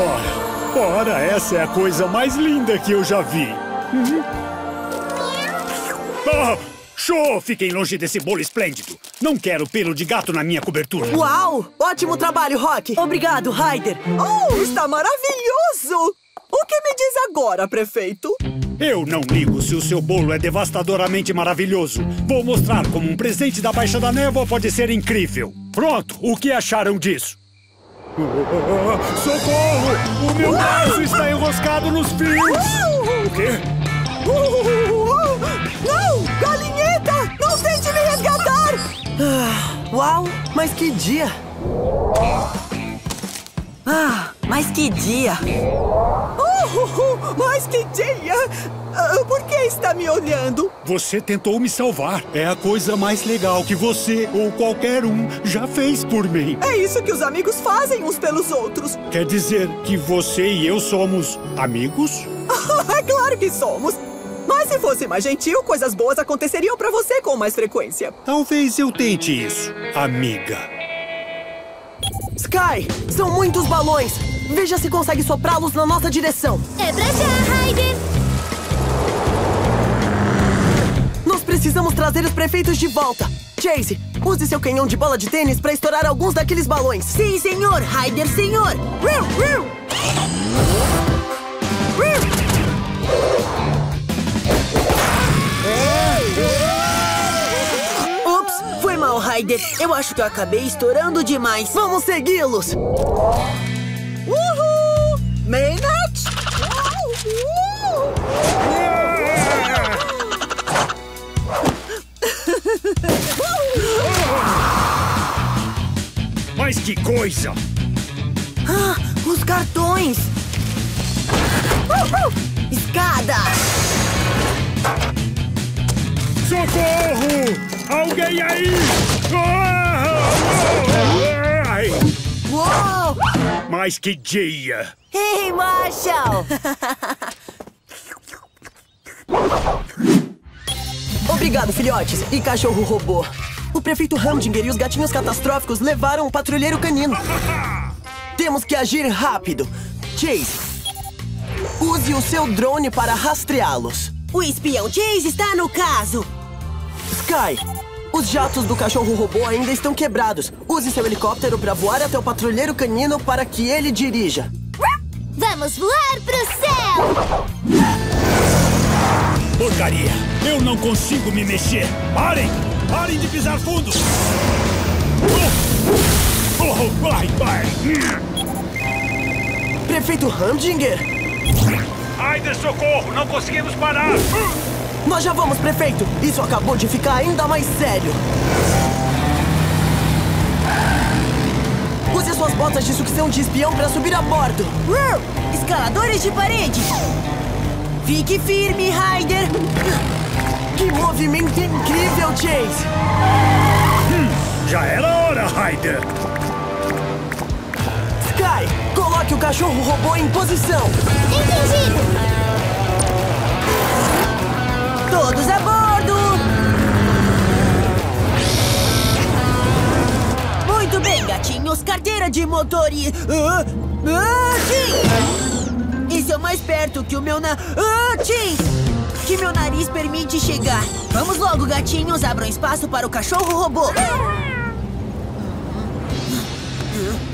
Ora, ora, essa é a coisa mais linda que eu já vi. Uhum. Ah, show! Fiquem longe desse bolo esplêndido. Não quero pelo de gato na minha cobertura. Uau! Ótimo trabalho, Rock! Obrigado, Ryder! Oh, está maravilhoso! O que me diz agora, prefeito? Eu não ligo se o seu bolo é devastadoramente maravilhoso. Vou mostrar como um presente da Baixa da Névoa pode ser incrível. Pronto, o que acharam disso? Socorro! O meu braço está enroscado nos fios! O quê? Não! Galinheta! Não tente me resgatar! Ah, uau! Mas que dia! Ah, mas que dia! Oh, mas que dia! Uh, por que está me olhando? Você tentou me salvar. É a coisa mais legal que você ou qualquer um já fez por mim. É isso que os amigos fazem uns pelos outros. Quer dizer que você e eu somos amigos? é claro que somos. Mas se fosse mais gentil, coisas boas aconteceriam para você com mais frequência. Talvez eu tente isso, amiga. Sky, são muitos balões. Veja se consegue soprá-los na nossa direção. É pra já, Ryder! Nós precisamos trazer os prefeitos de volta. Chase, use seu canhão de bola de tênis para estourar alguns daqueles balões. Sim, senhor! Ryder, senhor! Ups, foi mal, Ryder. Eu acho que eu acabei estourando demais. Vamos segui-los! Mas que coisa! Ah, os cartões! Escada! Socorro! Alguém aí! Ai! Uou! Mas que dia! Ei, Marshall! Obrigado, filhotes e cachorro robô. O prefeito Hamdinger e os gatinhos catastróficos levaram o patrulheiro canino. Temos que agir rápido. Chase, use o seu drone para rastreá-los. O espião Chase está no caso. Sky, os jatos do cachorro robô ainda estão quebrados. Use seu helicóptero para voar até o patrulheiro canino para que ele dirija. Vamos voar pro céu! Porcaria! Eu não consigo me mexer! Parem! Parem de pisar fundo! Oh, oh, vai, vai! Prefeito Hamdinger? Ai, de socorro! Não conseguimos parar! Nós já vamos, prefeito! Isso acabou de ficar ainda mais sério! Use suas botas de sucção de espião para subir a bordo! Escaladores de parede! Fique firme, Ryder! Que movimento incrível, Chase! Hum, já era hora, Ryder! Sky, coloque o cachorro robô em posição! Entendido! Todos a bordo! Muito bem, gatinhos. Carteira de motor e... Ah, ah, sim! Isso é mais perto que o meu na... Ah! Que meu nariz permite chegar. Vamos logo, gatinhos. Abram espaço para o cachorro robô.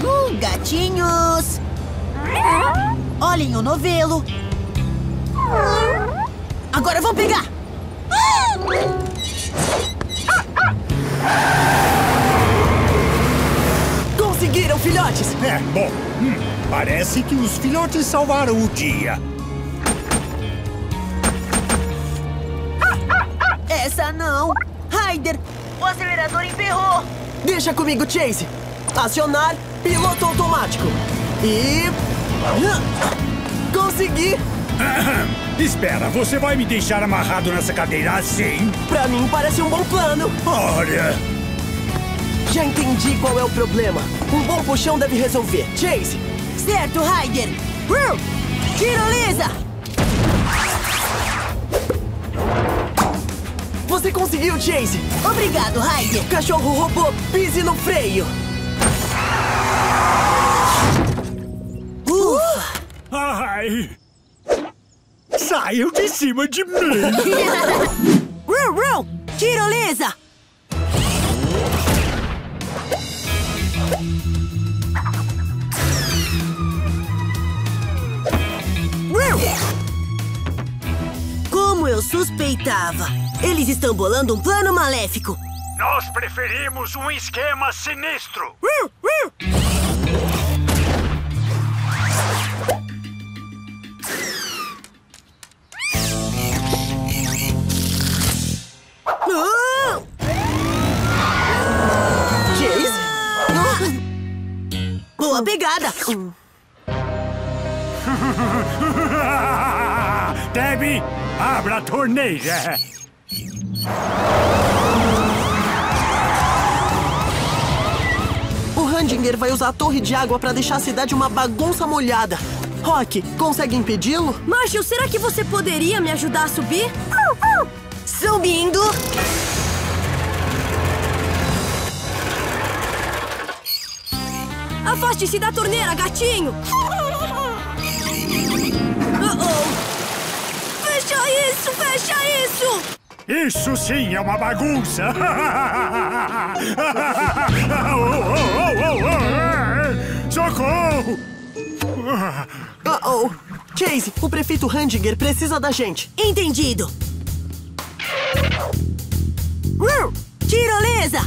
Uh, gatinhos! Olhem o novelo. Agora vão pegar! Conseguiram, filhotes! É, bom, hum, parece que os filhotes salvaram o dia. Essa não! Ryder, o acelerador emperrou! Deixa comigo, Chase! Acionar piloto automático. E... Consegui! Espera, você vai me deixar amarrado nessa cadeira assim? Pra mim parece um bom plano. Olha... Já entendi qual é o problema. Um bom puxão deve resolver. Chase! Certo, Raider! Hum, Tiroliza! Você conseguiu, Chase! Obrigado, Ryder. Cachorro robô, pise no freio! Ufa! Ai! Saiu de cima de mim! Rum, rum! Tirolesa! Como eu suspeitava! Eles estão bolando um plano maléfico! Nós preferimos um esquema sinistro! Ah! Chase? Boa pegada! Debbie, abra a torneira! O Handinger vai usar a torre de água pra deixar a cidade uma bagunça molhada. Rock, consegue impedi-lo? Marshall, será que você poderia me ajudar a subir? Subindo! Afaste-se da torneira, gatinho! Isso! Fecha isso! Isso sim é uma bagunça! Oh, oh, oh, oh, oh. Socorro! Uh-oh. Chase, o prefeito Handinger precisa da gente. Entendido! Rum! Tirolesa!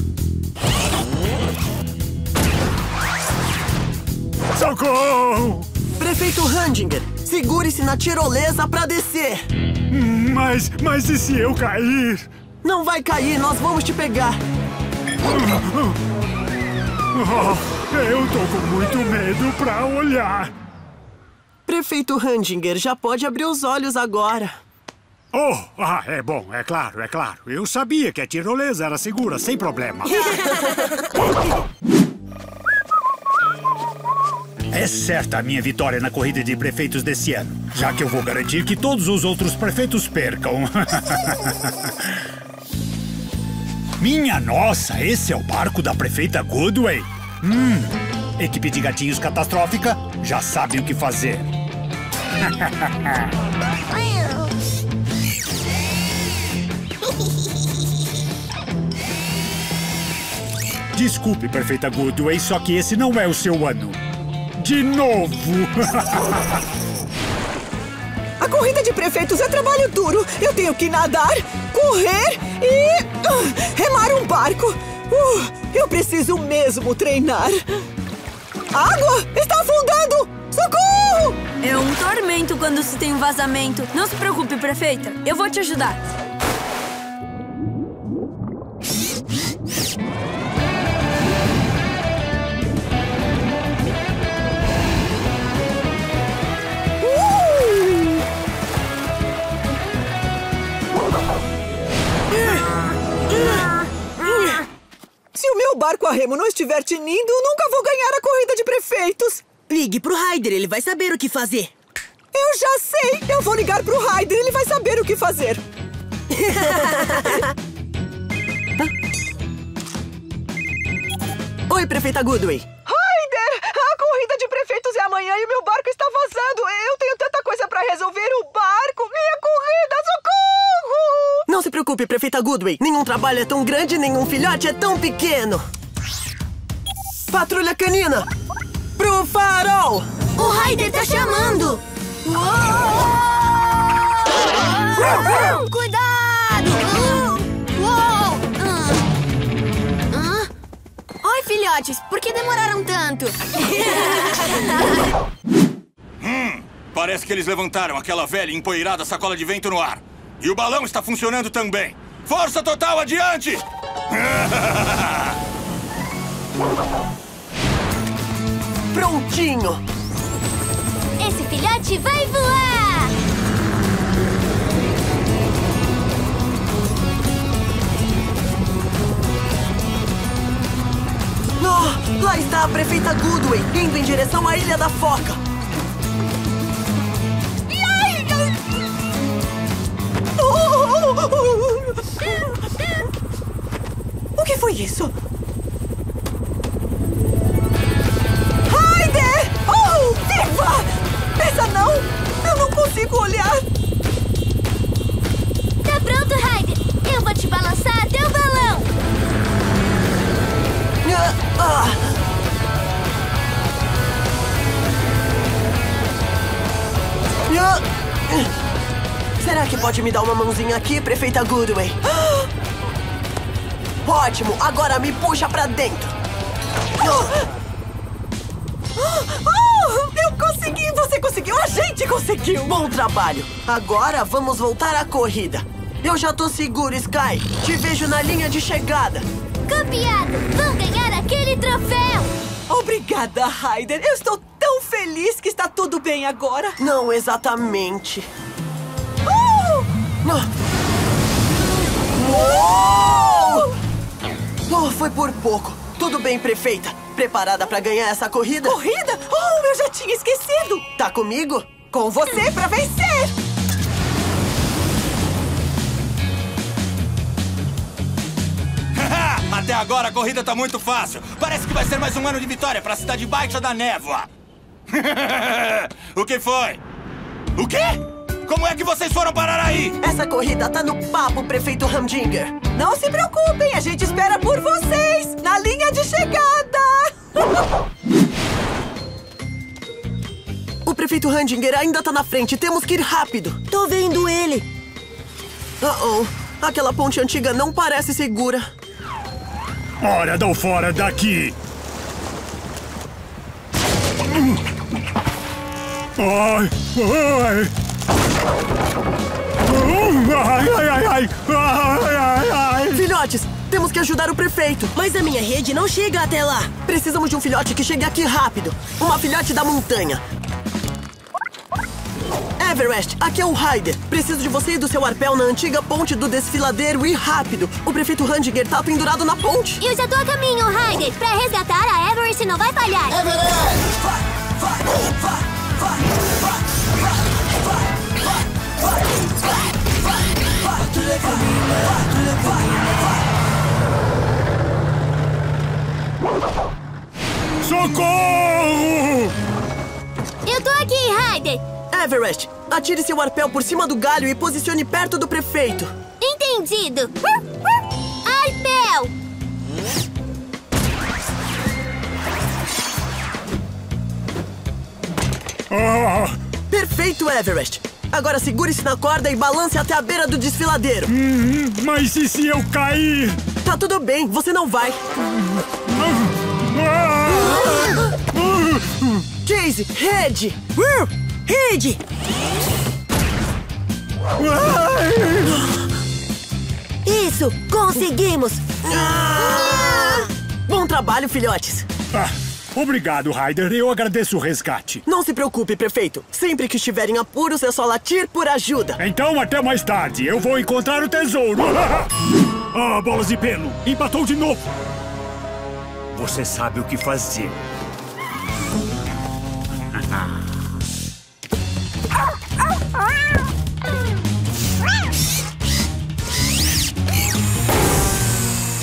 Socorro! Prefeito Handinger, segure-se na tirolesa pra descer. Mas, mas e se eu cair? Não vai cair, nós vamos te pegar. Oh, eu tô com muito medo pra olhar. Prefeito Handinger já pode abrir os olhos agora. Oh, ah, é bom, é claro, é claro. Eu sabia que a tirolesa era segura, sem problema. É certa a minha vitória na corrida de prefeitos desse ano, já que eu vou garantir que todos os outros prefeitos percam. Minha nossa, esse é o barco da prefeita Goodway? Hum, equipe de gatinhos catastrófica já sabe o que fazer. Desculpe, prefeita Goodway, só que esse não é o seu ano. De novo! A corrida de prefeitos é trabalho duro. Eu tenho que nadar, correr e. ah, remar um barco. Uh, eu preciso mesmo treinar. Água! Está afundando! Socorro! É um tormento quando se tem um vazamento. Não se preocupe, prefeita. Eu vou te ajudar. Barco a remo não estiver tinindo, nunca vou ganhar a corrida de prefeitos. Ligue pro Ryder, ele vai saber o que fazer. Eu já sei! Eu vou ligar pro Ryder, ele vai saber o que fazer. Oi, prefeita Goodway. Ryder! A corrida de prefeitos é amanhã e o meu barco está vazando. Eu tenho tanta coisa pra resolver. O barco, minha corrida, socorro! Não se preocupe, prefeita Goodway. Nenhum trabalho é tão grande, nenhum filhote é tão pequeno. Patrulha canina! Pro farol! O Ryder tá chamando! Cuidado! Uou! Ah. Ah. Oi, filhotes! Por que demoraram tanto? Parece que eles levantaram aquela velha e empoeirada sacola de vento no ar. E o balão está funcionando também. Força total, adiante! Prontinho! Esse filhote vai voar! Oh, lá está a prefeita Goodway, indo em direção à Ilha da Foca. O que foi isso? Heide! Oh, diva! Pensa não! Eu não consigo olhar! Tá pronto, Heide! Eu vou te balançar até o balão! Ah, ah. Yeah. Será que pode me dar uma mãozinha aqui, prefeita Goodway? Ótimo, agora me puxa pra dentro. Oh, eu consegui! Você conseguiu! A gente conseguiu! Bom trabalho. Agora vamos voltar à corrida. Eu já tô seguro, Sky. Te vejo na linha de chegada. Copiado! Vão ganhar aquele troféu! Obrigada, Ryder. Eu estou tão feliz que está tudo bem agora. Não exatamente. Oh, foi por pouco. Tudo bem, prefeita. Preparada pra ganhar essa corrida? Corrida? Oh, eu já tinha esquecido! Tá comigo? Com você pra vencer! Até agora a corrida tá muito fácil. Parece que vai ser mais um ano de vitória pra cidade baixa da névoa. o que foi? O quê? Como é que vocês foram parar aí? Essa corrida tá no papo, prefeito Hamdinger. Não se preocupem, a gente espera por vocês na linha de chegada! O prefeito Hamdinger ainda tá na frente. Temos que ir rápido. Tô vendo ele. Uh oh. Aquela ponte antiga não parece segura. Hora dou fora daqui! Ai, ai. Ai, ai, ai, ai, ai, ai, ai. Filhotes, temos que ajudar o prefeito. Mas a minha rede não chega até lá. Precisamos de um filhote que chegue aqui rápido. Uma filhote da montanha. Everest, aqui é o Ryder. Preciso de você e do seu arpel na antiga ponte do desfiladeiro e rápido. O prefeito Handinger tá pendurado na ponte. Eu já tô a caminho, Ryder. Pra resgatar a Everest não vai falhar. Socorro! Eu tô aqui, Ryder. Everest, atire seu arpel por cima do galho e posicione perto do prefeito. Entendido. Arpel. Ah, Perfeito, Everest. Agora segure-se na corda e balance até a beira do desfiladeiro. hum, mas e se eu cair? Tá tudo bem, você não vai. Ah, Chase, rede! Rede! Isso! Conseguimos! Bom trabalho, filhotes. ah, obrigado, Ryder. Eu agradeço o resgate. Não se preocupe, prefeito. Sempre que estiver em apuros, é só latir por ajuda. Então, até mais tarde. Eu vou encontrar o tesouro. ah, bolas de pelo. Empatou de novo. Você sabe o que fazer.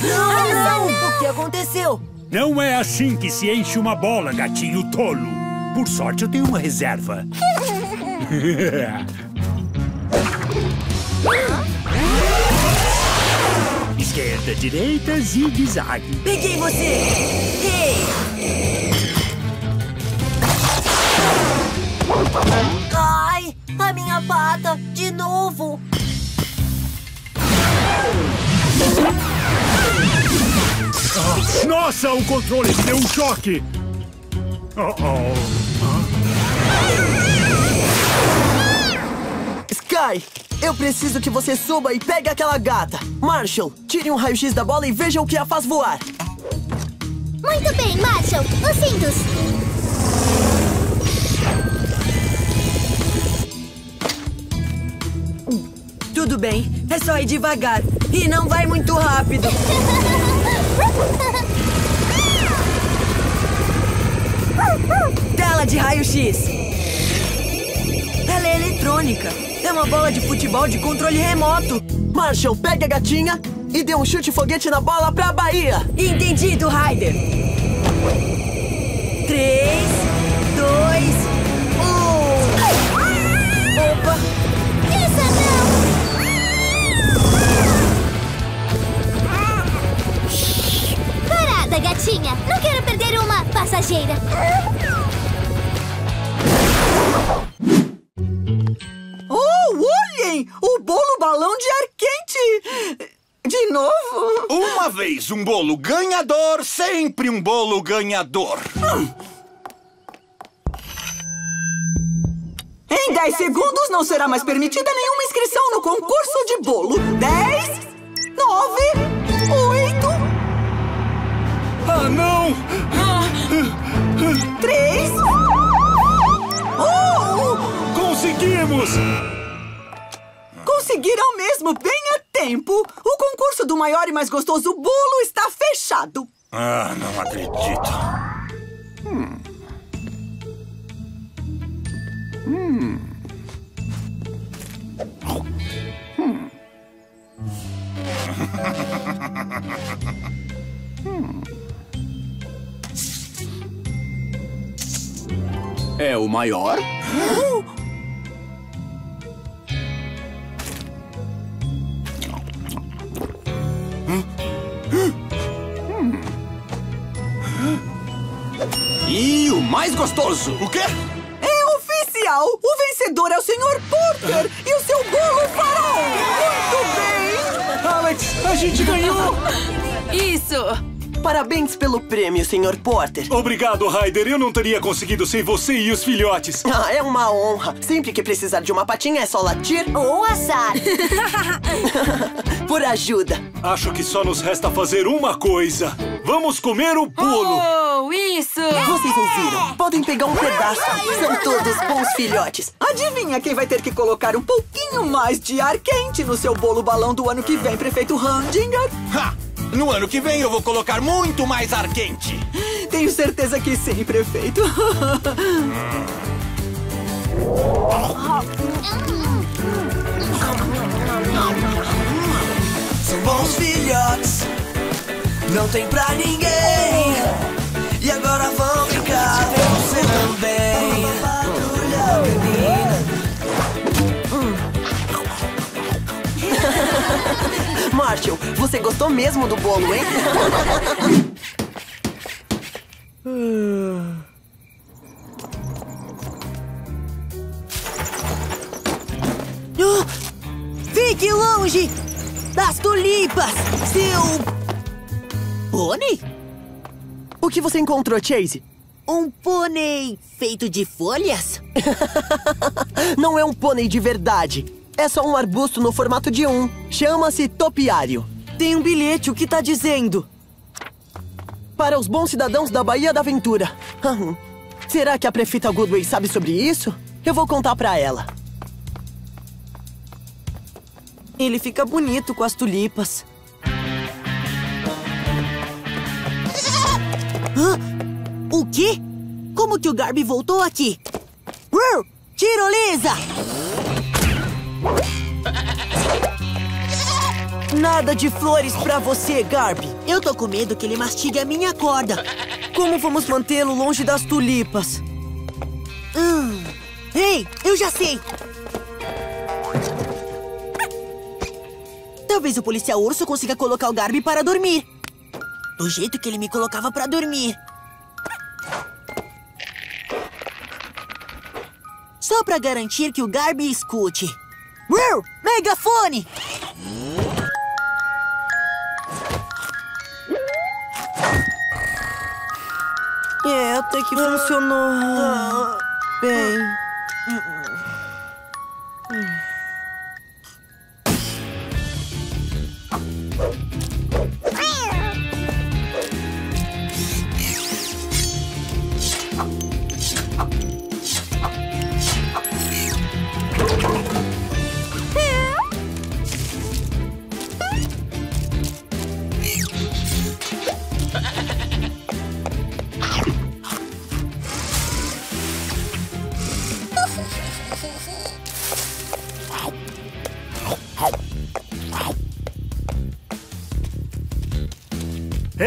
Não, não! O que aconteceu? Não é assim que se enche uma bola, gatinho tolo. Por sorte, eu tenho uma reserva. Esquerda, direita, zigue-zague. Peguei você! Ei! Ai! A minha pata! De novo! Nossa, o controle deu um choque! Oh, oh. Sky, eu preciso que você suba e pegue aquela gata. Marshall, tire um raio-x da bola e veja o que a faz voar. Muito bem, Marshall. Os cintos. Tudo bem, é só ir devagar. E não vai muito rápido. Tela de raio-x. Ela é eletrônica. É uma bola de futebol de controle remoto. Marshall, pegue a gatinha e dê um chute foguete na bola pra Bahia. Entendido, Ryder. Três, dois, Gatinha. Não quero perder uma passageira. Oh, olhem! O de ar quente! De novo? Uma vez um bolo ganhador, sempre um bolo ganhador. Em 10 segundos não será mais permitida nenhuma inscrição no concurso de bolo. 10, 9, 8, Ah, não! 3. Oh! Conseguimos! Conseguiram mesmo, bem a tempo. O concurso do maior e mais gostoso bolo está fechado. Ah, não acredito. É o maior? E o mais gostoso? O quê? É oficial! O vencedor é o Sr. Porter e o seu bolo farol! Muito bem! Alex, a gente ganhou! Isso! Parabéns pelo prêmio, Sr. Porter. Obrigado, Ryder. Eu não teria conseguido sem você e os filhotes. Ah, é uma honra. Sempre que precisar de uma patinha é só latir Ou assar. por ajuda. Acho que só nos resta fazer uma coisa. Vamos comer o bolo. Oh, isso! Vocês ouviram? Podem pegar um pedaço. São todos bons filhotes. Adivinha quem vai ter que colocar um pouquinho mais de ar quente no seu bolo balão do ano que vem, prefeito Handinger? Ha! No ano que vem eu vou colocar muito mais ar quente. Tenho certeza que sim, prefeito. São bons filhotes, não tem pra ninguém. E agora vão brincar, você também. Patrulha canina. Marshall, você gostou mesmo do bolo, hein? Ah! Fique longe das tulipas, seu... Pônei? O que você encontrou, Chase? Um pônei feito de folhas? Não é um pônei de verdade. É só um arbusto no formato de um. Chama-se topiário. Tem um bilhete, o que tá dizendo? Para os bons cidadãos da Baía da Aventura. Aham. Será que a prefeita Goodway sabe sobre isso? Eu vou contar pra ela. Ele fica bonito com as tulipas. Hã? O quê? Como que o Garby voltou aqui? Tirolesa! Nada de flores pra você, Garby. Eu tô com medo que ele mastigue a minha corda. Como vamos mantê-lo longe das tulipas? Hum. Ei, eu já sei! Talvez o policial urso consiga colocar o Garby para dormir. Do jeito que ele me colocava para dormir. Só para garantir que o Garby escute. Rrr! Megafone! É, até que funcionou. Bem.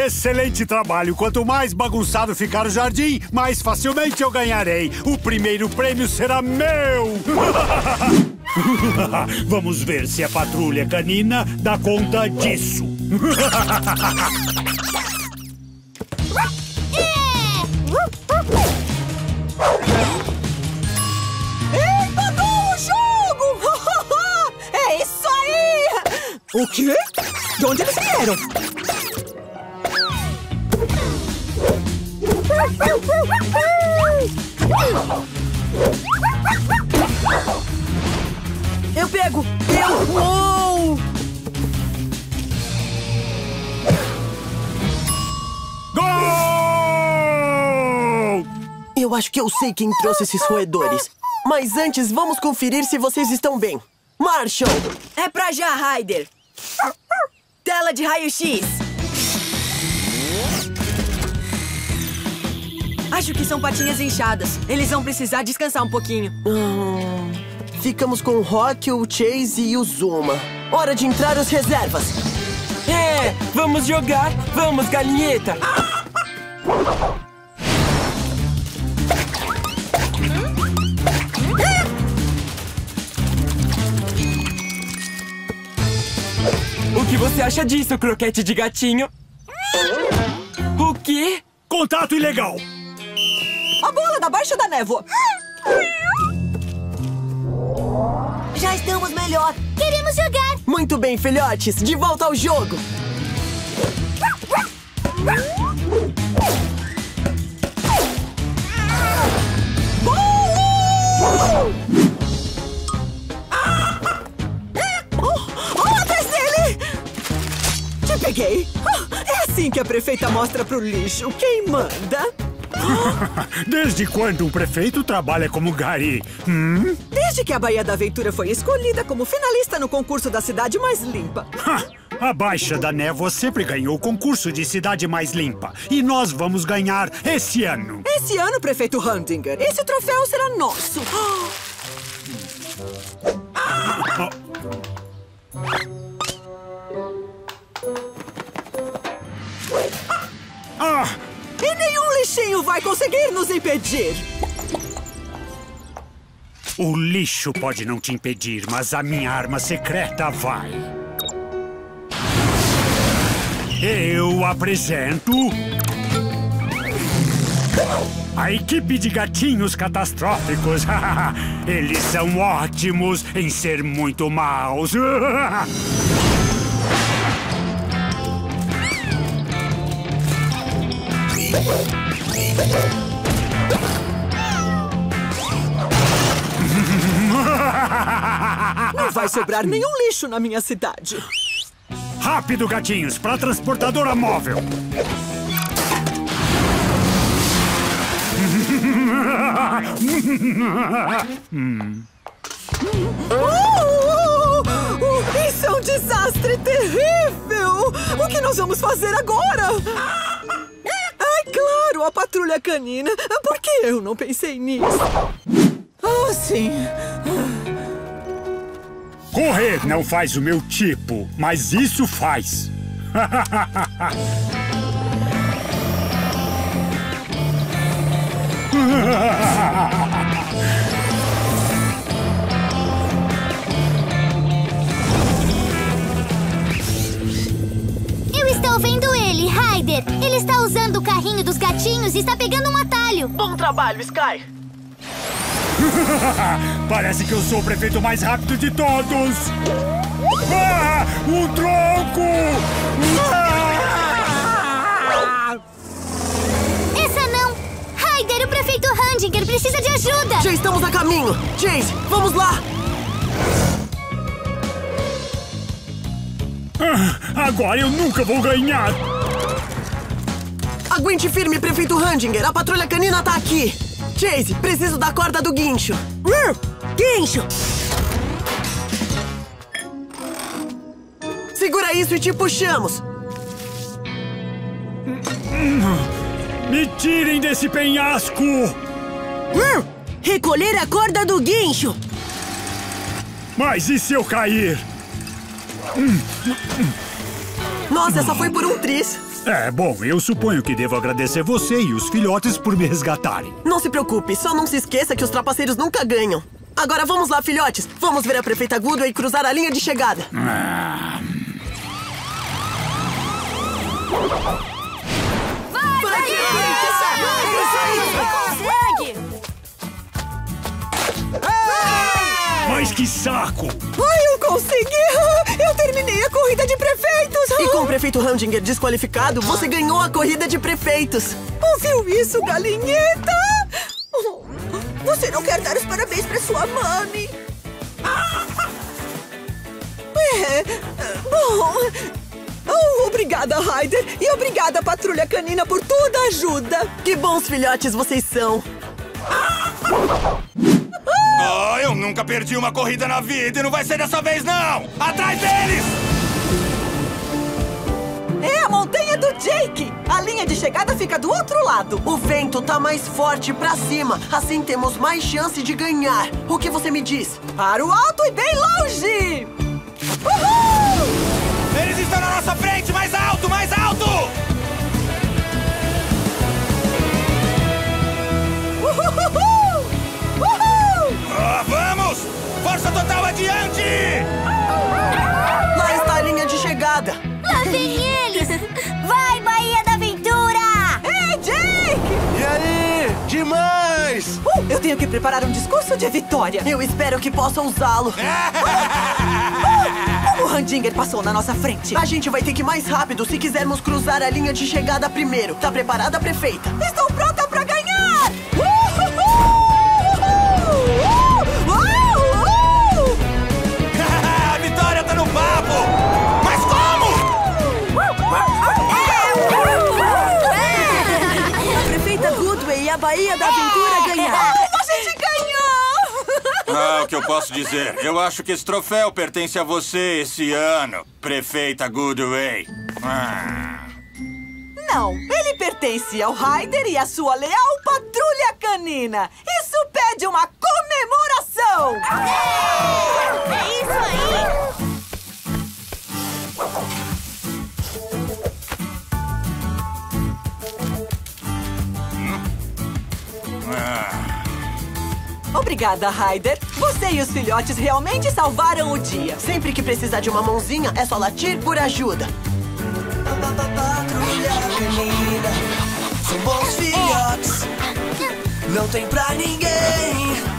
Excelente trabalho. Quanto mais bagunçado ficar o jardim, mais facilmente eu ganharei. O primeiro prêmio será meu. Vamos ver se a patrulha canina dá conta disso. Empatou o jogo! é isso aí! O quê? De onde eles vieram? Eu pego! Eu! Uou! Gol! Eu acho que eu sei quem trouxe esses roedores. Mas antes, vamos conferir se vocês estão bem. Marshall! É pra já, Ryder. Tela de raio-x. Acho que são patinhas inchadas. Eles vão precisar descansar um pouquinho. Hum, ficamos com o Rock, o Chase e o Zuma. Hora de entrar as reservas. É, vamos jogar. Vamos, galinheta. O que você acha disso, croquete de gatinho? O quê? Contato ilegal! A bola da Baixa da Névoa. Já estamos melhor. Queremos jogar. Muito bem, filhotes. De volta ao jogo. Oh, atrás dele! Te peguei. Ah, É assim que a prefeita mostra pro lixo quem manda. Desde quando um prefeito trabalha como gari? Hum? Desde que a Baía da Aventura foi escolhida como finalista no concurso da cidade mais limpa. Ha! A Baixa da Névoa sempre ganhou o concurso de cidade mais limpa. E nós vamos ganhar esse ano. Esse ano, prefeito Hundinger, esse troféu será nosso. Ah, Ah! E lixinho vai conseguir nos impedir. O lixo pode não te impedir, mas a minha arma secreta vai. Eu apresento. A equipe de gatinhos catastróficos. Eles são ótimos em ser muito maus. Não vai sobrar nenhum lixo na minha cidade. Rápido, gatinhos, para a transportadora móvel. Uh, isso é um desastre terrível! O que nós vamos fazer agora? Claro, a patrulha canina. Por que eu não pensei nisso? Ah, sim. Correr não faz o meu tipo, mas isso faz. estou vendo ele, Ryder. Ele está usando o carrinho dos gatinhos e está pegando um atalho. Bom trabalho, Sky. Parece que eu sou o prefeito mais rápido de todos. Ah, um tronco! Ah! Essa não! Ryder, o prefeito Handinger precisa de ajuda! Já estamos a caminho. Chase, vamos lá. Agora eu nunca vou ganhar. Aguente firme, prefeito Handinger. A patrulha canina tá aqui. Chase, preciso da corda do guincho. Hum, guincho! Segura isso e te puxamos. Me tirem desse penhasco! Hum, recolher a corda do guincho! Mas e se eu cair? Nossa, essa foi por um tris. É, bom, eu suponho que devo agradecer você e os filhotes por me resgatarem. Não se preocupe, só não se esqueça que os trapaceiros nunca ganham. Agora vamos lá, filhotes. Vamos ver a prefeita Goodway cruzar a linha de chegada. Ah, Consegue! Mas que saco! Ai, eu consegui! Eu terminei a corrida de prefeitos! E com o prefeito Handinger desqualificado, você ganhou a corrida de prefeitos! Ouviu isso, galinheta? Você não quer dar os parabéns pra sua mami? É, bom... Oh, obrigada, Ryder! E obrigada, Patrulha Canina, por toda a ajuda! Que bons filhotes vocês são! Oh, eu nunca perdi uma corrida na vida e não vai ser dessa vez, não! Atrás deles! É a montanha do Jake! A linha de chegada fica do outro lado. O vento tá mais forte pra cima. Assim temos mais chance de ganhar. O que você me diz? Para o alto e bem longe! Uhul! eu tenho que preparar um discurso de vitória. Eu espero que possa usá-lo. O Randinger passou na nossa frente. A gente vai ter que ir mais rápido se quisermos cruzar a linha de chegada primeiro. Tá preparada, prefeita? Estou pronta pra ganhar! a vitória tá no papo! Mas como? A prefeita Goodway e a Bahia da Aventura ganharam. A gente ganhou! Ah, o que eu posso dizer? Eu acho que esse troféu pertence a você esse ano, prefeita Goodway. Ah. Não, ele pertence ao Ryder e à sua leal patrulha canina. Isso pede uma comemoração! É isso aí! Ah. Obrigada, Ryder. Você e os filhotes realmente salvaram o dia. Sempre que precisar de uma mãozinha, é só latir por ajuda. Patrulha canina, são bons filhotes, não tem pra ninguém.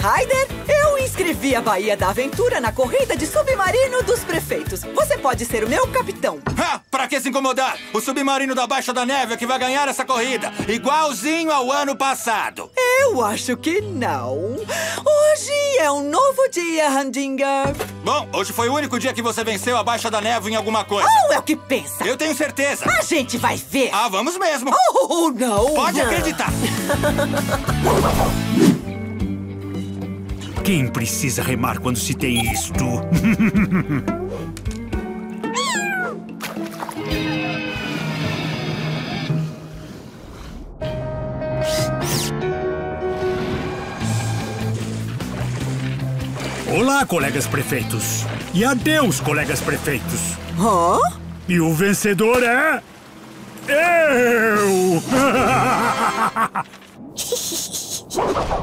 Ryder, eu inscrevi a Bahia da Aventura na corrida de submarino dos prefeitos. Você pode ser o meu capitão. Ha! Pra que se incomodar? O submarino da Baixa da Neve é que vai ganhar essa corrida, igualzinho ao ano passado. Eu acho que não. Hoje é um novo dia, Handinger. Bom, hoje foi o único dia que você venceu a Baixa da Neve em alguma coisa. Ou é o que pensa? Eu tenho certeza. A gente vai ver. Ah, vamos mesmo. Oh, não. Pode acreditar. Quem precisa remar quando se tem isto? Olá, colegas prefeitos. E adeus, colegas prefeitos. Hã? E o vencedor é. Eu!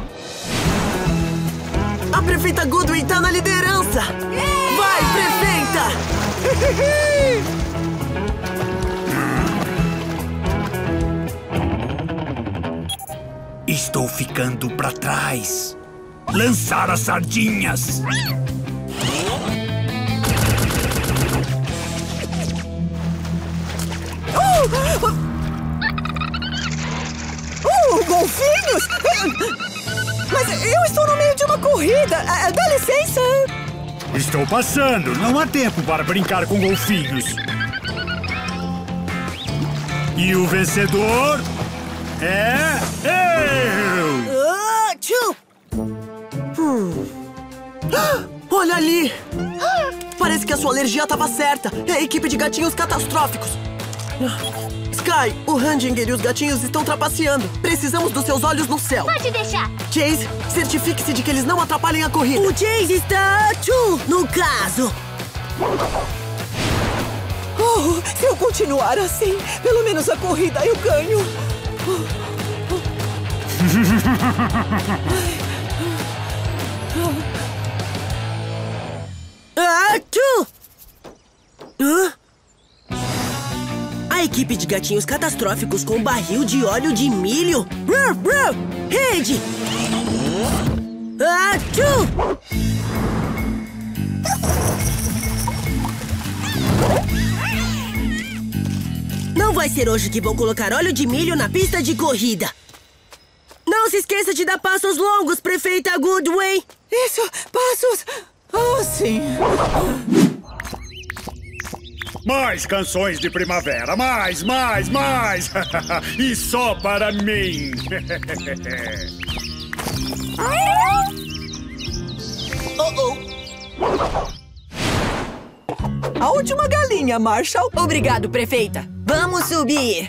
A prefeita Goodwin tá na liderança! Vai, prefeita! Estou ficando pra trás. Lançar as sardinhas. Uh, golfinhos! Mas eu estou no meio de uma corrida. Ah, Dá licença. Estou passando. Não há tempo para brincar com golfinhos. E o vencedor é eu! Ah, tchu. Olha ali! Parece que a sua alergia estava certa. É a equipe de gatinhos catastróficos. Sky, o Handinger e os gatinhos estão trapaceando. Precisamos dos seus olhos no céu. Pode deixar. Chase, certifique-se de que eles não atrapalhem a corrida. O Chase está... Tchu, no caso. Oh, se eu continuar assim, pelo menos a corrida eu ganho. Ah, tchu! Hã? A equipe de gatinhos catastróficos com barril de óleo de milho. Brr, rede! Ah, Atchoo! Não vai ser hoje que vão colocar óleo de milho na pista de corrida. Não se esqueça de dar passos longos, prefeita Goodway. Isso, passos... Oh, sim. Mais canções de primavera, mais, mais, mais! e só para mim! A última galinha, Marshall. Obrigado, prefeita. Vamos subir.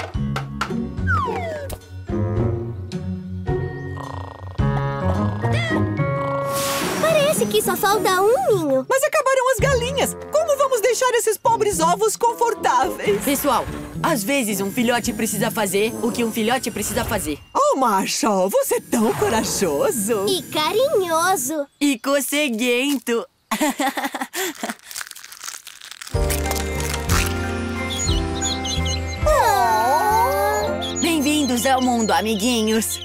Parece que só falta um ninho. Mas acabaram as galinhas. Como vamos deixar esses pobres ovos confortáveis? Pessoal, às vezes um filhote precisa fazer o que um filhote precisa fazer. Oh, Marshall, você é tão corajoso. E carinhoso. E conseguento. Bem-vindos ao mundo, amiguinhos.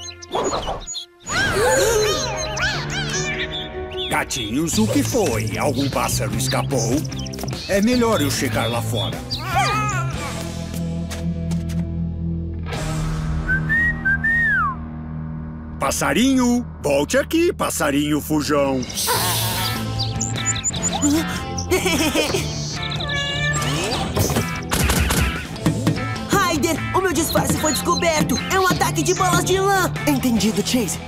Gatinhos, o que foi? Algum pássaro escapou? É melhor eu checar lá fora. Passarinho, volte aqui, passarinho fujão. Ryder, o meu disfarce foi descoberto. É um ataque de bolas de lã. Entendido, Chase.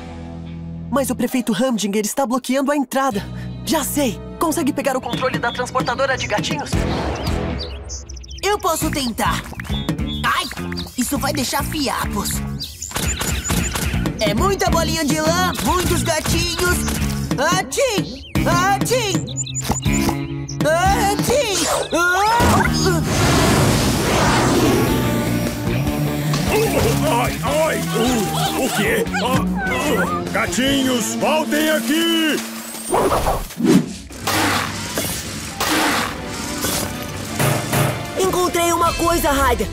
Mas o prefeito Hamdinger está bloqueando a entrada. Já sei. Consegue pegar o controle da transportadora de gatinhos? Eu posso tentar. Ai, isso vai deixar fiapos. É muita bolinha de lã, muitos gatinhos. Atim! Atim! Atim! Ai, ai! Uh, o quê? Ah, gatinhos, voltem aqui! Encontrei uma coisa, Ryder.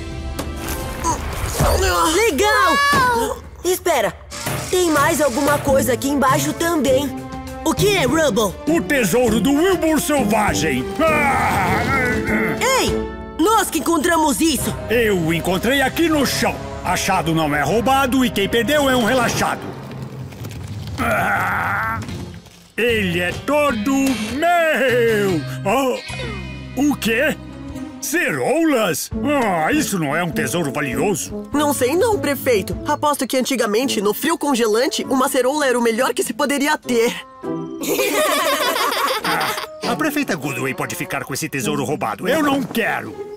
Legal! Espera, tem mais alguma coisa aqui embaixo também. O que é, Rubble? O tesouro do Wilbur Selvagem! Ah, Ei! Nós que encontramos isso! eu o encontrei aqui no chão. Achado não é roubado e quem perdeu é um relaxado. Ah, ele é todo meu! Oh, o quê? Ceroulas? Ah, isso não é um tesouro valioso. Não sei não, prefeito. Aposto que antigamente, no frio congelante, uma ceroula era o melhor que se poderia ter. A prefeita Goodway pode ficar com esse tesouro roubado. Eu não quero.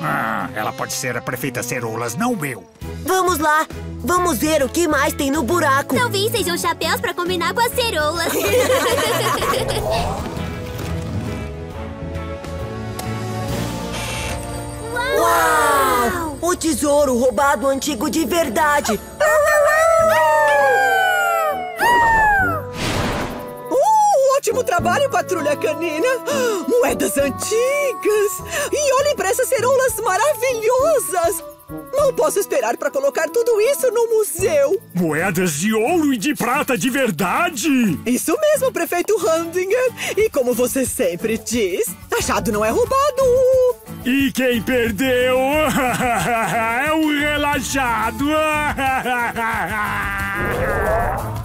Ah, ela pode ser a prefeita Ceroulas, não eu. Vamos lá! Vamos ver o que mais tem no buraco. Talvez sejam chapéus pra combinar com as ceroulas. Uau! O tesouro roubado antigo de verdade. Ótimo trabalho, patrulha canina. Moedas antigas. E olhem para essas ceroulas maravilhosas. Não posso esperar para colocar tudo isso no museu. Moedas de ouro e de prata de verdade! Isso mesmo, prefeito Handinger. E como você sempre diz, achado não é roubado. E quem perdeu é o relaxado!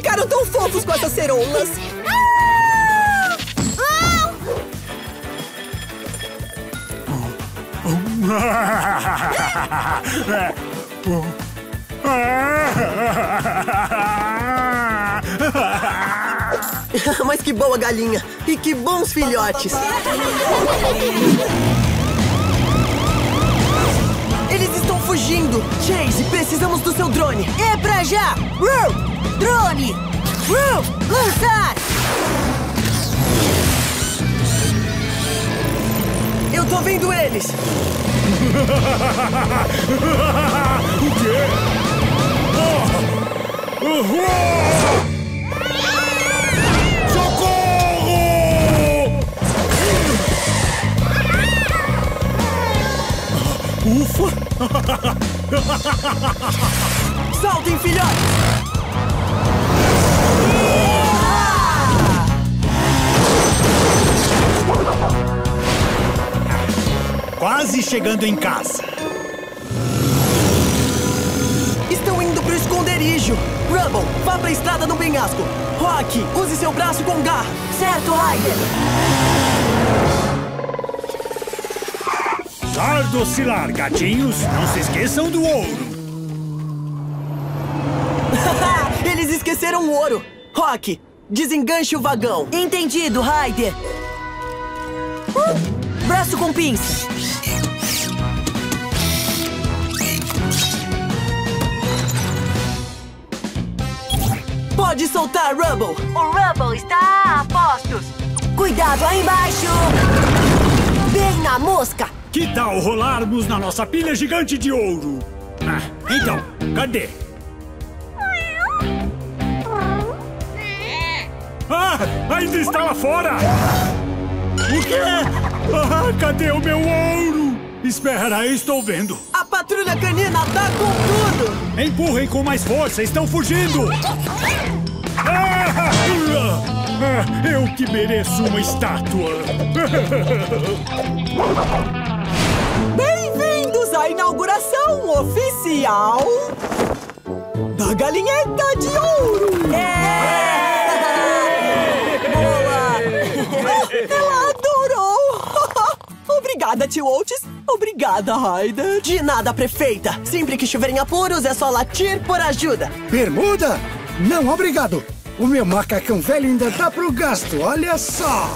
ficaram tão fofos com essas ceroulas. Mas que boa galinha! E que bons filhotes! Eles estão fugindo! Chase, precisamos do seu drone! É pra já! Roo! Drone! Roo! Lançar! Eu tô vendo eles! o quê? Oh! Ufa! Saltem, filhotes! Quase chegando em casa. Estão indo pro esconderijo. Rubble, vá pra estrada no penhasco. Rock, use seu braço com garra. Certo, Ryder. Sardo oscilar, gatinhos. Não se esqueçam do ouro. Eles esqueceram o ouro. Rock, desenganche o vagão. Entendido, Ryder. Uh, braço com pinça. Pode soltar, Rubble. O Rubble está a postos. Cuidado aí embaixo. Bem na mosca. Que tal rolarmos na nossa pilha gigante de ouro? Ah, então, cadê? Ah, ainda está lá fora! O quê? Ah, cadê o meu ouro? Espera, estou vendo. A patrulha canina tá com tudo. Empurrem com mais força, estão fugindo! Ah, ah, eu que mereço uma estátua! Bem-vindos à inauguração oficial da Galinheta de Ouro! Ela Obrigada, tio Oates. Obrigada, Ryder. De nada, prefeita. Sempre que chover em apuros, é só latir por ajuda. Bermuda? Não, obrigado. O meu macacão velho ainda dá pro gasto, olha só.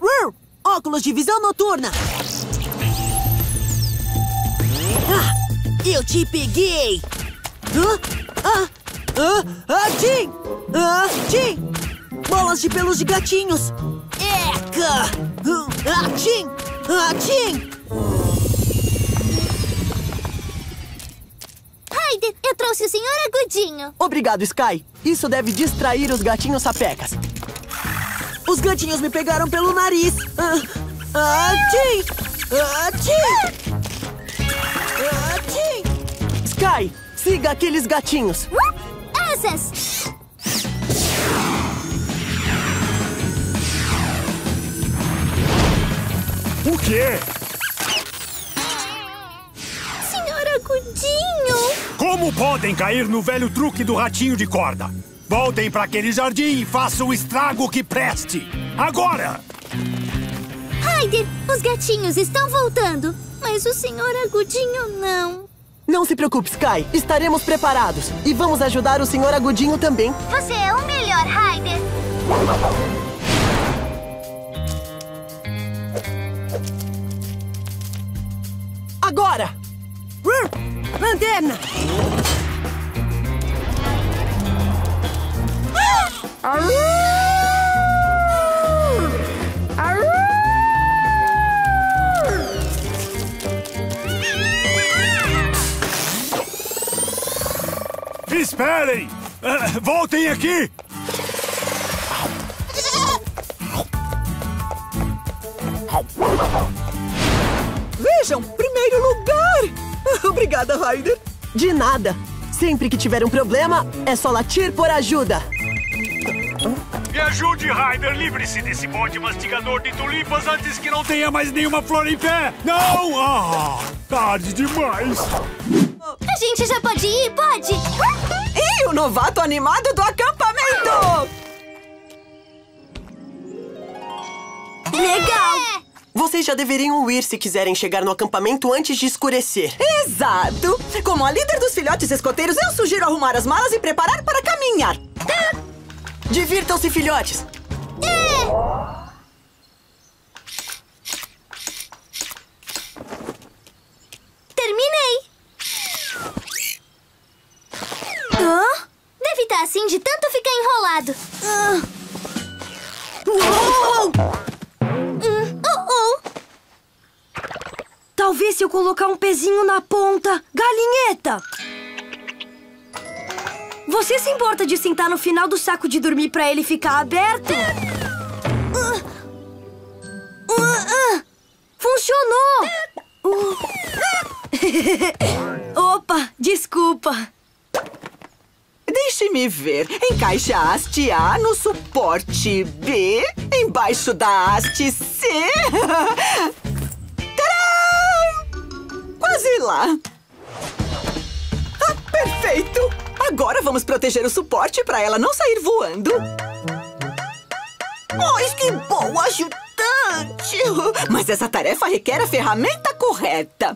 Rur, óculos de visão noturna. Ah, eu te peguei. Hã? Ah, ah, ah, Tim! Ah, Tim! Bolas de pelos de gatinhos. Eca! Ah, Tim! Ah, Tim! Ryder, eu trouxe o senhor Agudinho. Obrigado, Sky. Isso deve distrair os gatinhos sapecas. Os gatinhos me pegaram pelo nariz. Ah, ah, Tim! Ah, Tim! Ah, Tim! Sky, siga aqueles gatinhos. Asas! O quê? Senhor Agudinho! Como podem cair no velho truque do ratinho de corda? Voltem para aquele jardim e façam o estrago que preste! Agora! Ryder, os gatinhos estão voltando, mas o senhor Agudinho não. Não se preocupe, Sky. Estaremos preparados. E vamos ajudar o Sr. Agudinho também. Você é o melhor, Ryder. Agora! Lanterna! Esperem! Ah, voltem aqui! Vejam, primeiro lugar! Obrigada, Ryder. De nada. Sempre que tiver um problema, é só latir por ajuda. Me ajude, Ryder! Livre-se desse bode mastigador de tulipas antes que não tenha mais nenhuma flor em pé! Não! Ah, tarde demais! A gente já pode ir, pode? E o novato animado do acampamento! Legal! Vocês já deveriam ir se quiserem chegar no acampamento antes de escurecer. Exato! Como a líder dos filhotes escoteiros, eu sugiro arrumar as malas e preparar para caminhar. Divirtam-se, filhotes! Terminei! Hã? Deve estar assim de tanto ficar enrolado. Ah. Uou! Talvez se eu colocar um pezinho na ponta. Galinheta! Você se importa de sentar no final do saco de dormir pra ele ficar aberto? Funcionou! Opa, desculpa. Deixe-me ver. Encaixe a haste A no suporte B embaixo da haste C. Quase lá. Ah, perfeito! Agora vamos proteger o suporte para ela não sair voando. Mas que bom ajudante! Mas essa tarefa requer a ferramenta correta.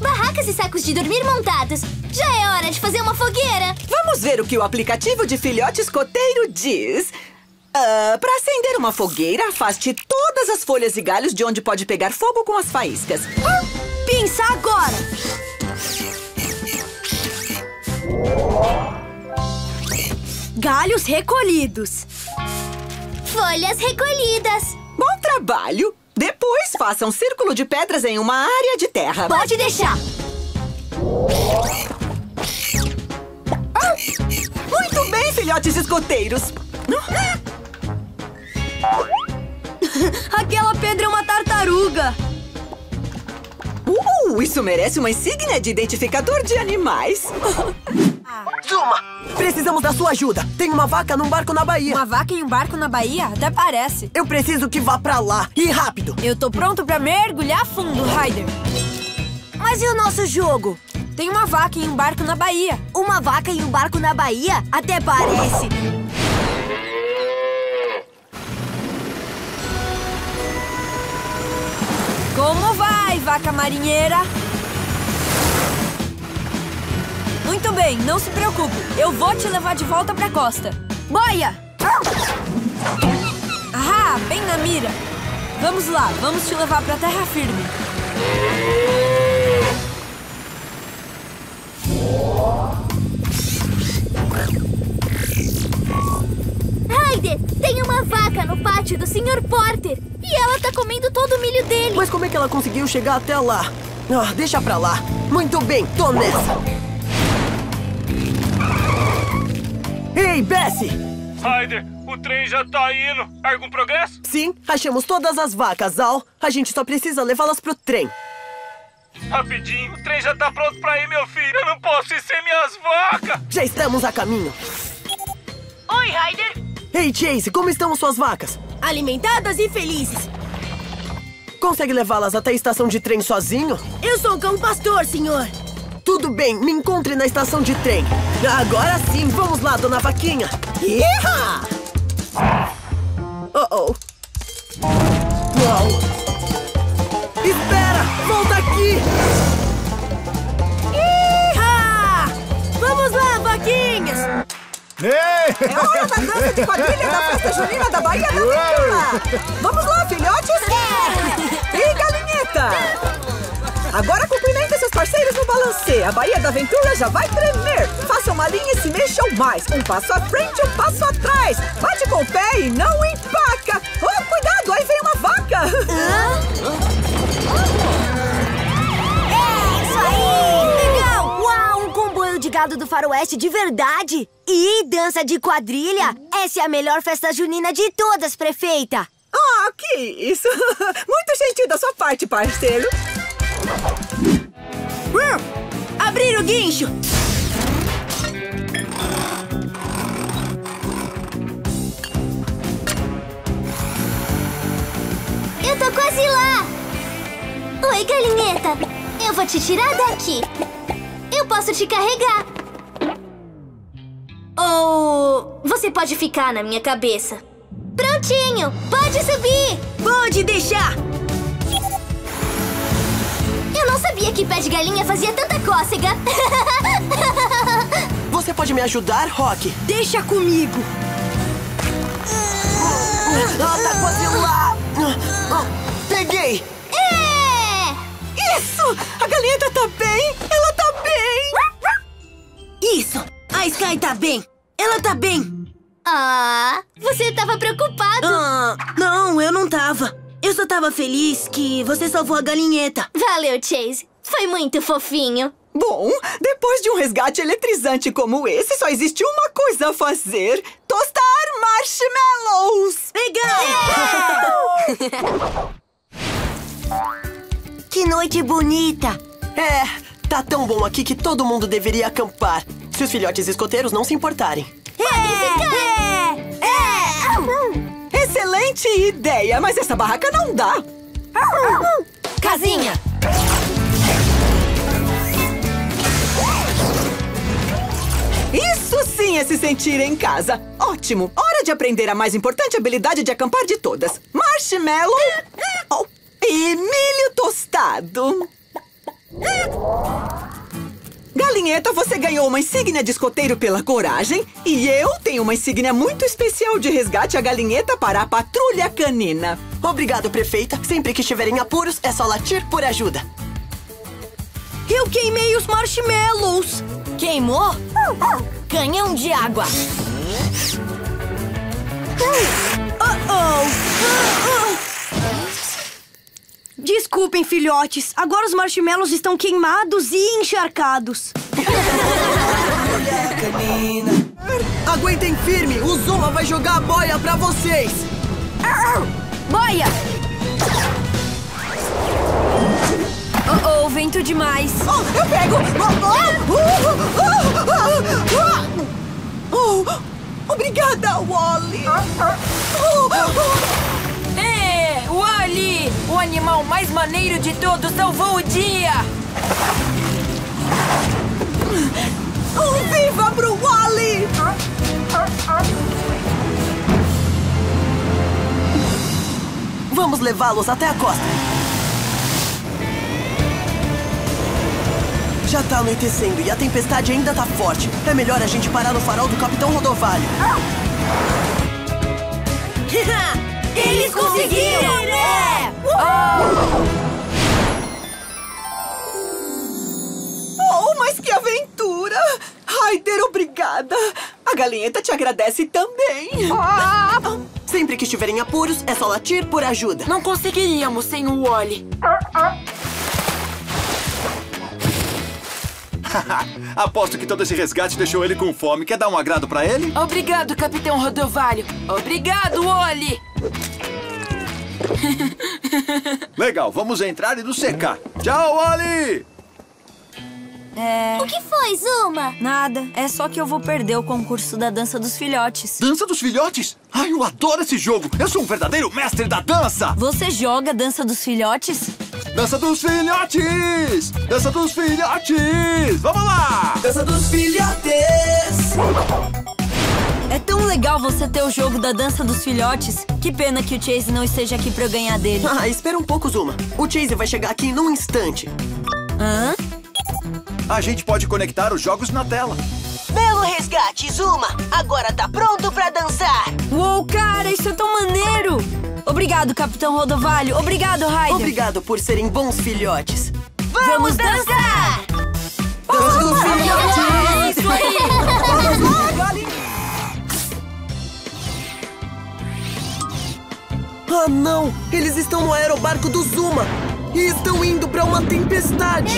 Barracas e sacos de dormir montados. Já é hora de fazer uma fogueira. Vamos ver o que o aplicativo de filhote escoteiro diz. Ah, para acender uma fogueira, afaste todas as folhas e galhos de onde pode pegar fogo com as faíscas. Pensa agora! Galhos recolhidos. Folhas recolhidas. Bom trabalho! Depois, faça um círculo de pedras em uma área de terra. Pode deixar. Ah, muito bem, filhotes escoteiros. Aquela pedra é uma tartaruga. Uh, isso merece uma insígnia de identificador de animais. Zuma! Precisamos da sua ajuda. Tem uma vaca num barco na Bahia. Uma vaca em um barco na Bahia? Até parece. Eu preciso que vá pra lá. E rápido. Eu tô pronto pra mergulhar fundo, Ryder. Mas e o nosso jogo? Tem uma vaca em um barco na Bahia. Uma vaca em um barco na Bahia? Até parece. Como vai, vaca marinheira? Muito bem, não se preocupe. Eu vou te levar de volta pra costa. Boia! Ah, bem na mira. Vamos lá, vamos te levar pra terra firme. Ryder, tem uma vaca no pátio do Sr. Porter. E ela tá comendo todo o milho dele. Mas como é que ela conseguiu chegar até lá? Ah, deixa pra lá. Muito bem, tô nessa. Ei, Bessie! Ryder, o trem já tá indo. Algum progresso? Sim, achamos todas as vacas, Al. A gente só precisa levá-las pro trem. Rapidinho, o trem já tá pronto pra ir, meu filho. Eu não posso ir sem minhas vacas. Já estamos a caminho. Oi, Ryder. Ei, Chase, como estão suas vacas? Alimentadas e felizes. Consegue levá-las até a estação de trem sozinho? Eu sou um cão pastor, senhor. Tudo bem, me encontre na estação de trem. Agora sim, vamos lá, dona Vaquinha. Iha! Oh, oh. Uau! Espera! Volta aqui! Iha! Vamos lá, vaquinhas! É hora da dança de quadrilha da festa junina da Bahia da Aventura! Vamos lá, filhotes! E galinheta! Agora cumprimente seus parceiros no balancê. A Bahia da Aventura já vai tremer. Façam uma linha e se mexam mais. Um passo à frente, um passo atrás. Bate com o pé e não empaca. Oh, cuidado, aí vem uma vaca. É comboio de gado do faroeste de verdade! E dança de quadrilha! Essa é a melhor festa junina de todas, prefeita! Ah, que isso! Muito gentil da sua parte, parceiro. Abrir o guincho! Eu tô quase lá. Oi, galinheta. Eu vou te tirar daqui. Eu posso te carregar. Ou você pode ficar na minha cabeça. Prontinho! Pode subir! Pode deixar! Eu não sabia que pé de galinha fazia tanta cócega. Você pode me ajudar, Rock? Deixa comigo! Ah, tá quase lá! Peguei! É! Isso! A galinheta tá bem! Ela tá bem! Isso! A Sky tá bem! Ela tá bem! Ah, você tava preocupado. Ah, não, eu não tava. Eu só tava feliz que você salvou a galinheta. Valeu, Chase. Foi muito fofinho. Bom, depois de um resgate eletrizante como esse, só existe uma coisa a fazer: tostar marshmallows! Legal! Que noite bonita! É, tá tão bom aqui que todo mundo deveria acampar. Se os filhotes escoteiros não se importarem. É! É! Excelente ideia, mas essa barraca não dá. Casinha! Isso sim é se sentir em casa. Ótimo! Hora de aprender a mais importante habilidade de acampar de todas. Marshmallow oh, e milho tostado. Galinheta, você ganhou uma insígnia de escoteiro pela coragem. E eu tenho uma insígnia muito especial de resgate a galinheta para a patrulha canina. Obrigado, prefeita. Sempre que estiverem apuros, é só latir por ajuda. Eu queimei os marshmallows! Queimou? Canhão de água! Desculpem, filhotes. Agora os marshmallows estão queimados e encharcados. Aguentem firme, o Zuma vai jogar a boia pra vocês. Boia! Oh, oh, vento demais. Oh, eu pego! Oh, oh, oh, obrigada, Wally! O animal mais maneiro de todos salvou o dia! Oh, viva pro Wally! Vamos levá-los até a costa. Já tá anoitecendo e a tempestade ainda tá forte. É melhor a gente parar no farol do Capitão Rodovalho. Eles conseguiram! É! Oh, mas que aventura! Raider, obrigada! A galinheta te agradece também! Sempre que estiverem apuros, é só latir por ajuda. Não conseguiríamos sem o Wally. Aposto que todo esse resgate deixou ele com fome. Quer dar um agrado pra ele? Obrigado, Capitão Rodovalho. Obrigado, Wally. Legal, vamos entrar e nos secar. Tchau, Wally! É... O que foi, Zuma? Nada. É só que eu vou perder o concurso da dança dos filhotes. Dança dos filhotes? Ai, eu adoro esse jogo! Eu sou um verdadeiro mestre da dança! Você joga dança dos filhotes? Dança dos filhotes! Dança dos filhotes! Vamos lá! Dança dos filhotes! É tão legal você ter o jogo da dança dos filhotes. Que pena que o Chase não esteja aqui pra eu ganhar dele. Ah, espera um pouco, Zuma. O Chase vai chegar aqui num instante. Hã? A gente pode conectar os jogos na tela. Belo resgate, Zuma! Agora tá pronto pra dançar! Uou, cara, isso é tão maneiro! Obrigado, Capitão Rodovalho. Obrigado, Ryder. Obrigado por serem bons filhotes. Vamos dançar! Dança dos filhotes! Isso aí! Ah, não! Eles estão no aerobarco do Zuma! E estão indo pra uma tempestade!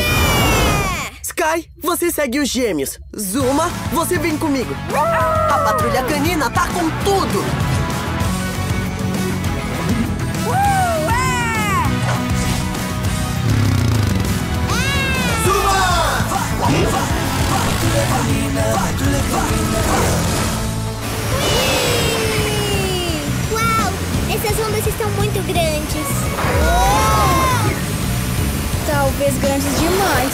Sky, você segue os gêmeos. Zuma, você vem comigo. A patrulha canina tá com tudo! Uau! Essas ondas estão muito grandes. Talvez grandes demais.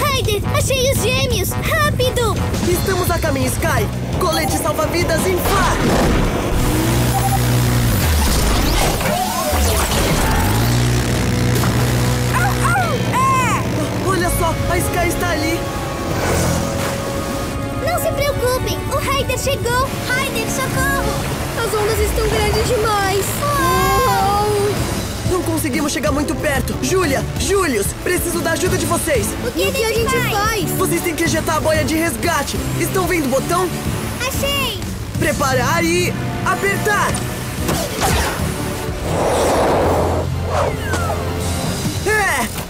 Ryder, achei os gêmeos! Rápido! Estamos a caminho, Sky! Colete salva-vidas inflar! Olha só, a Sky está ali! Não se preocupem, o Ryder chegou! Ryder, socorro! As ondas estão grandes demais. Não conseguimos chegar muito perto! Júlia, Július, preciso da ajuda de vocês! O que, O que a gente faz? Vocês têm que ejetar a boia de resgate! Estão vendo o botão? Achei! Preparar e apertar!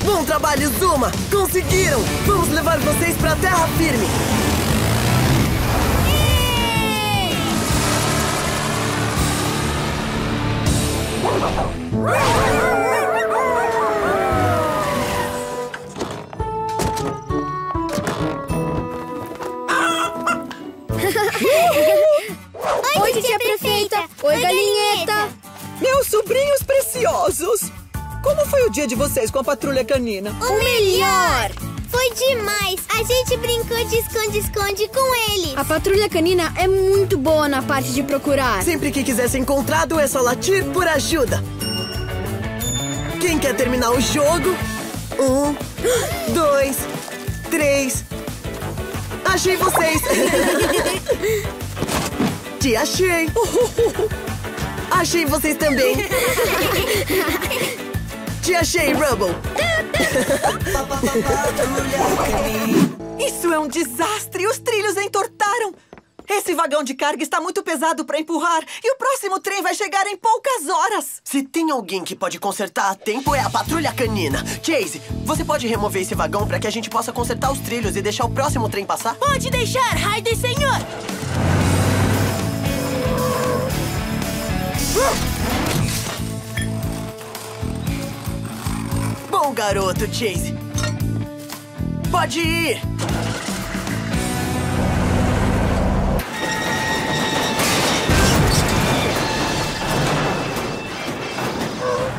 Bom trabalho, Zuma! Conseguiram! Vamos levar vocês pra terra firme! Oi, titia prefeita! Oi, galinheta! Meus sobrinhos preciosos! Como foi o dia de vocês com a patrulha canina? O melhor! Foi demais! A gente brincou de esconde-esconde com eles! A patrulha canina é muito boa na parte de procurar. Sempre que quiser ser encontrado, é só latir por ajuda. Quem quer terminar o jogo? Um, dois, três. Achei vocês! Te achei! Achei vocês também! Te achei, Rubble! Isso é um desastre! Os trilhos entortaram! Esse vagão de carga está muito pesado para empurrar e o próximo trem vai chegar em poucas horas! Se tem alguém que pode consertar a tempo, é a patrulha canina. Chase, você pode remover esse vagão para que a gente possa consertar os trilhos e deixar o próximo trem passar? Pode deixar, Raider Senhor! Bom garoto, Chase. Pode ir!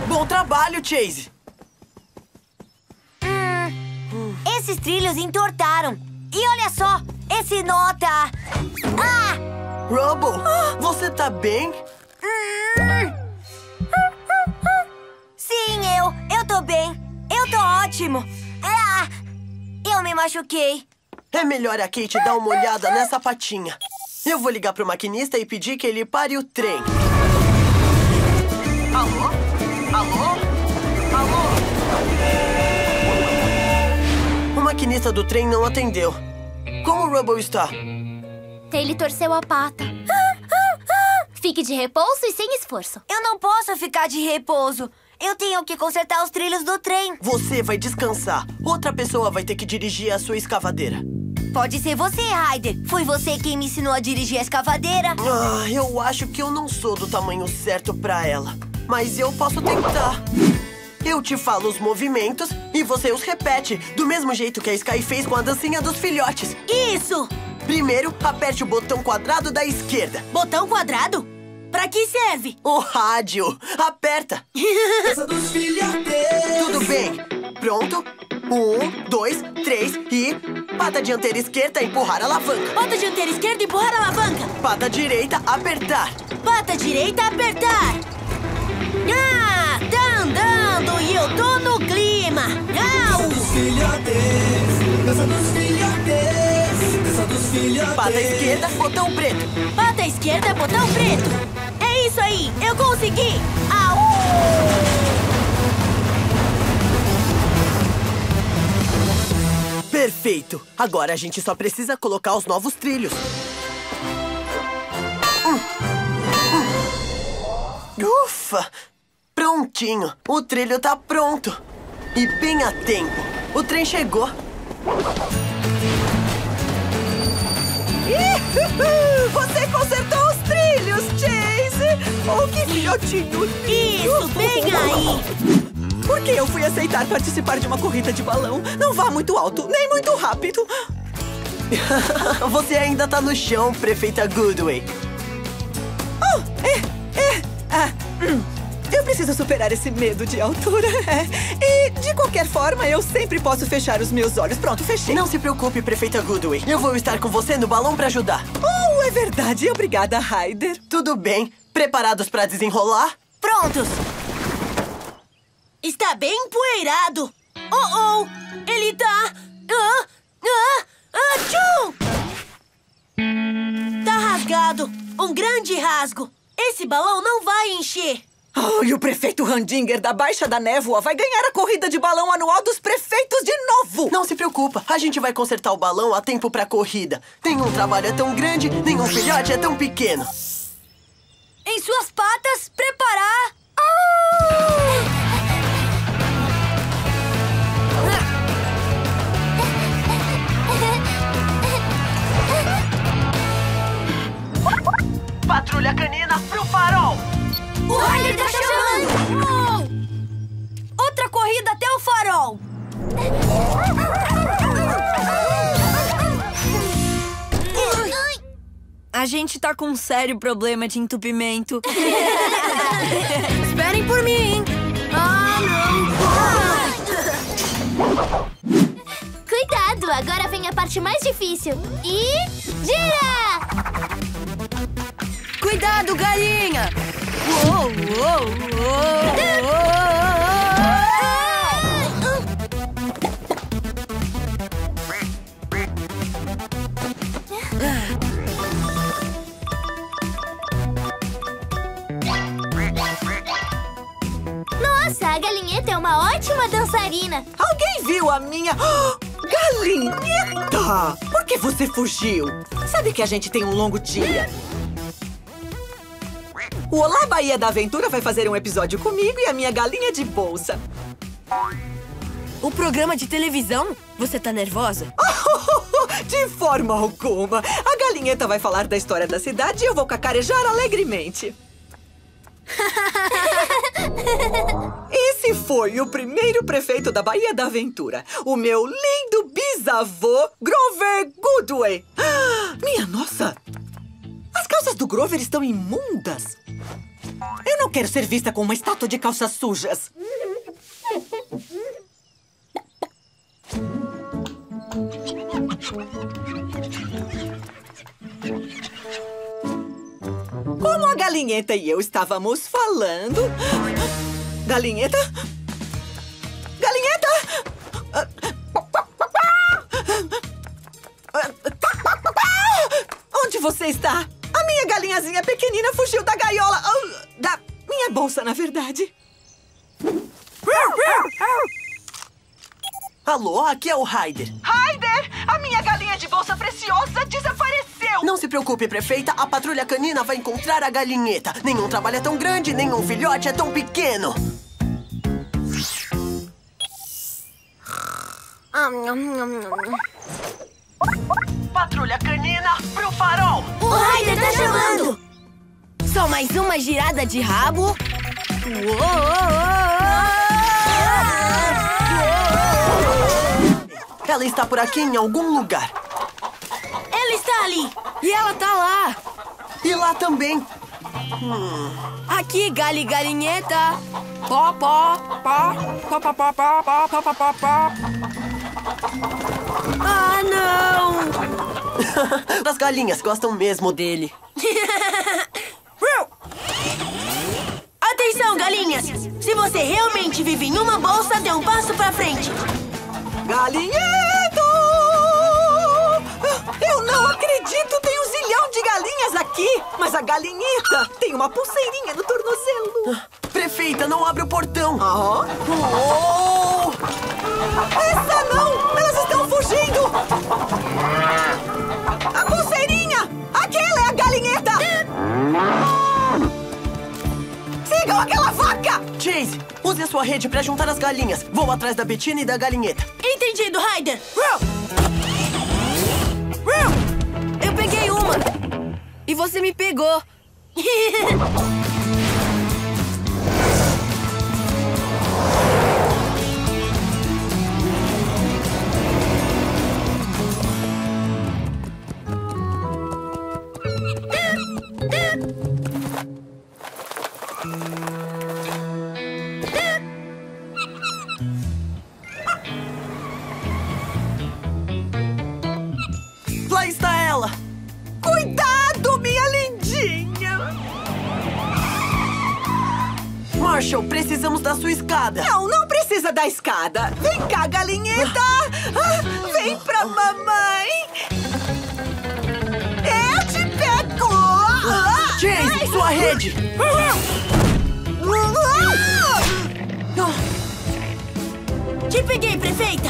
Bom trabalho, Chase! Hum, esses trilhos entortaram. E olha só, esse nota... Ah! Rubble, você tá bem? Sim, ótimo. Ah! Eu me machuquei. É melhor a Kate dar uma olhada nessa patinha. Eu vou ligar pro maquinista e pedir que ele pare o trem. Alô? Alô? Alô? O maquinista do trem não atendeu. Como o Rubble está? Taylor torceu a pata. Fique de repouso e sem esforço. Eu não posso ficar de repouso. Eu tenho que consertar os trilhos do trem. Você vai descansar. Outra pessoa vai ter que dirigir a sua escavadeira. Pode ser você, Ryder. Foi você quem me ensinou a dirigir a escavadeira. Ah, eu acho que eu não sou do tamanho certo pra ela. Mas eu posso tentar. Eu te falo os movimentos e você os repete, do mesmo jeito que a Sky fez com a dancinha dos filhotes. Isso! Primeiro, aperte o botão quadrado da esquerda. Botão quadrado? Pra que serve? O rádio. Aperta. Dança dos filhotes. Tudo bem. Pronto? Um, dois, três e... Pata dianteira esquerda, empurrar a alavanca. Pata dianteira esquerda, empurrar a alavanca. Pata direita, apertar. Pata direita, apertar. Ah, tá andando e eu tô no clima. Dança dos filhotes. Dança dos filhotes. Pata esquerda, botão preto. Pata esquerda, botão preto. É isso aí, eu consegui. Au! Perfeito! Agora a gente só precisa colocar os novos trilhos. Hum. Hum. Ufa! Prontinho! O trilho tá pronto! E bem a tempo! O trem chegou! Ihuhu! Você consertou os trilhos, Chase! Oh, que filhotinho! Isso, bem aí! Por que eu fui aceitar participar de uma corrida de balão? Não vá muito alto, nem muito rápido. Você ainda tá no chão, prefeita Goodway. Oh, é, é. Ah, hum. Eu preciso superar esse medo de altura. É. E, de qualquer forma, eu sempre posso fechar os meus olhos. Pronto, fechei. Não se preocupe, prefeita Goodway. Eu vou estar com você no balão pra ajudar. Oh, é verdade. Obrigada, Ryder. Tudo bem. Preparados pra desenrolar? Prontos. Está bem empoeirado. Oh, oh! Ele tá... Ah! Ah! Ah! Tchum! Tá rasgado. Um grande rasgo. Esse balão não vai encher. Oh, e o prefeito Randinger da Baixa da Névoa vai ganhar a corrida de balão anual dos prefeitos de novo! Não se preocupa, a gente vai consertar o balão a tempo pra corrida. Nenhum trabalho é tão grande, nenhum filhote é tão pequeno. Em suas patas, preparar... Oh! Patrulha canina pro farol! O Ryder tá chamando! Oh! Outra corrida até o farol! A gente tá com um sério problema de entupimento. Esperem por mim! Ah, não! Cuidado! Agora vem a parte mais difícil. E... Gira! Cuidado, galinha! Uou, uou, uou, Nossa, a galinheta é uma ótima dançarina. Alguém viu a minha... Galinheta! Por que você fugiu? Sabe que a gente tem um longo dia. O Olá Bahia da Aventura vai fazer um episódio comigo e a minha galinha de bolsa. O programa de televisão? Você tá nervosa? de forma alguma. A galinheta vai falar da história da cidade e eu vou cacarejar alegremente. Esse foi o primeiro prefeito da Bahia da Aventura. O meu lindo bisavô, Grover Goodway. Ah, Minha nossa! As calças do Grover estão imundas. Eu não quero ser vista com uma estátua de calças sujas. Como a galinheta e eu estávamos falando... Galinheta? Galinheta! Onde você está? A minha galinhazinha pequenina fugiu da gaiola... ah, Da minha bolsa, na verdade. Alô, aqui é o Ryder. Ryder! A minha galinha de bolsa preciosa desapareceu! Não se preocupe, prefeita. A patrulha canina vai encontrar a galinheta. Nenhum trabalho é tão grande, nenhum filhote é tão pequeno. Patrulha canina pro farol! O Ryder tá chamando! Só mais uma girada de rabo. Ela está por aqui em algum lugar. Ela está ali! E ela tá lá! E lá também. Aqui, gali galinheta! Pó, pó, pó, pó, pó, pó, pó, pó, pó, pó, pó, pó. Ah, não! As galinhas gostam mesmo dele. Atenção, galinhas! Se você realmente vive em uma bolsa, dê um passo pra frente. Galinheta! Eu não acredito! Tem um zilhão de galinhas aqui! Mas a galinheta tem uma pulseirinha no tornozelo. Prefeita, não abre o portão. Ah? Oh! Essa não! Elas estão fugindo! A pulseirinha! Aquela é a galinheta! Sigam aquela vaca! Chase, use a sua rede pra juntar as galinhas. Vou atrás da Bettina e da galinheta. Entendido, Ryder! Eu peguei uma! E você me pegou! Marshall, precisamos da sua escada. Não, não precisa da escada. Vem cá, galinheta! Ah, vem pra mamãe! Eu te pego! Ah! Chase, sua rede! Te peguei, prefeita!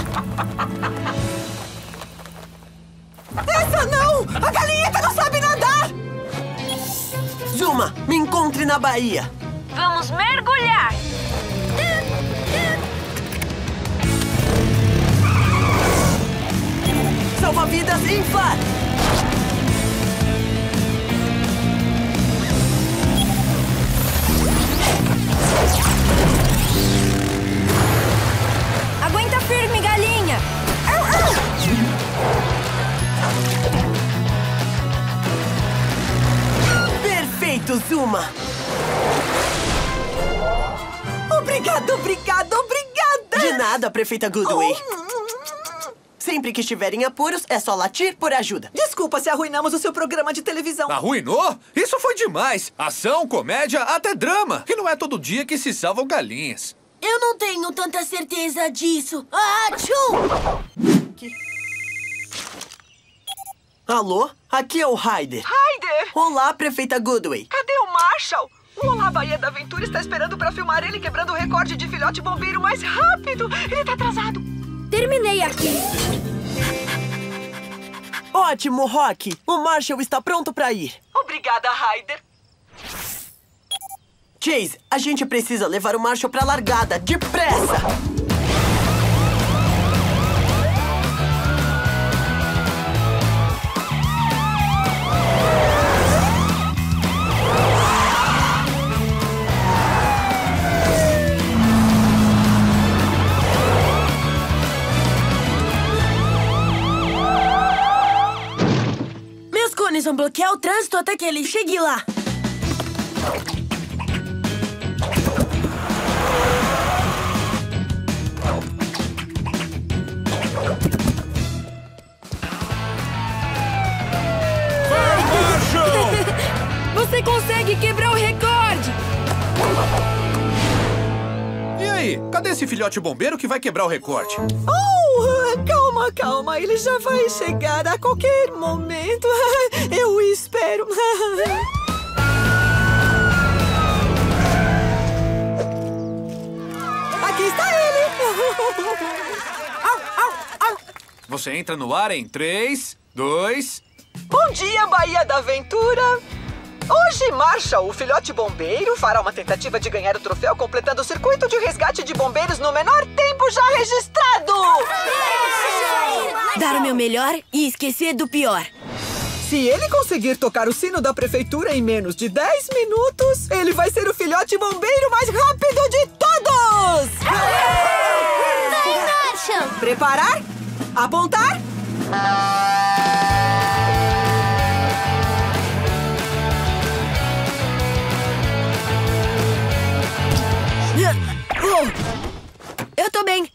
Essa não! A galinheta não sabe nadar! Zuma, me encontre na Bahia. Vamos mergulhar! Salva-vidas ímpar! Aguenta firme, galinha! Perfeito, Zuma! Obrigada, obrigada, obrigada! De nada, prefeita Goodway. Sempre que estiver em apuros, é só latir por ajuda. Desculpa se arruinamos o seu programa de televisão. Arruinou? Isso foi demais. Ação, comédia, até drama. E não é todo dia que se salvam galinhas. Eu não tenho tanta certeza disso. Ah, tchum! Alô? Aqui é o Ryder. Ryder! Olá, prefeita Goodway. Cadê o Marshall? O Olá Bahia da Aventura está esperando pra filmar ele quebrando o recorde de filhote bombeiro mais rápido. Ele tá atrasado. Terminei aqui. Ótimo, Rock. O Marshall está pronto pra ir. Obrigada, Ryder. Chase, a gente precisa levar o Marshall pra largada. Depressa! Vão bloquear o trânsito até que ele chegue lá. Você consegue quebrar o recorde! Aí, cadê esse filhote bombeiro que vai quebrar o recorde? Oh, calma, calma. Ele já vai chegar a qualquer momento. Eu espero. Aqui está ele. Você entra no ar em 3, 2... Bom dia, Bahia da Aventura. Hoje, Marshall, o filhote bombeiro, fará uma tentativa de ganhar o troféu completando o circuito de resgate de bombeiros no menor tempo já registrado. Dar o meu melhor e esquecer do pior. Se ele conseguir tocar o sino da prefeitura em menos de 10 minutos, ele vai ser o filhote bombeiro mais rápido de todos! Vai, Marshall! Preparar? Apontar? Oh, eu tô bem.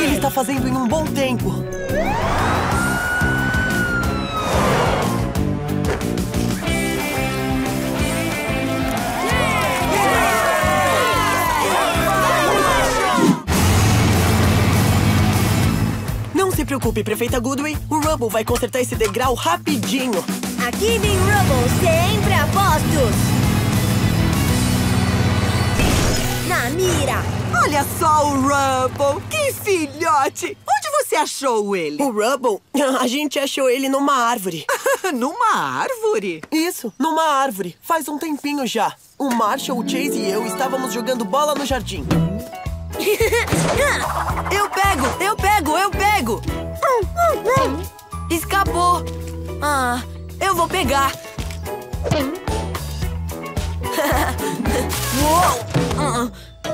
Ele está fazendo em um bom tempo. Preocupe, prefeita Goodway. O Rubble vai consertar esse degrau rapidinho. Aqui vem Rubble, sempre a postos! Na mira! Olha só o Rubble! Que filhote! Onde você achou ele? O Rubble, a gente achou ele numa árvore. numa árvore? Isso, numa árvore. Faz um tempinho já. O Marshall, o Chase e eu estávamos jogando bola no jardim. Eu pego, eu pego, eu pego. Escapou. Ah, eu vou pegar. Uou! Ah,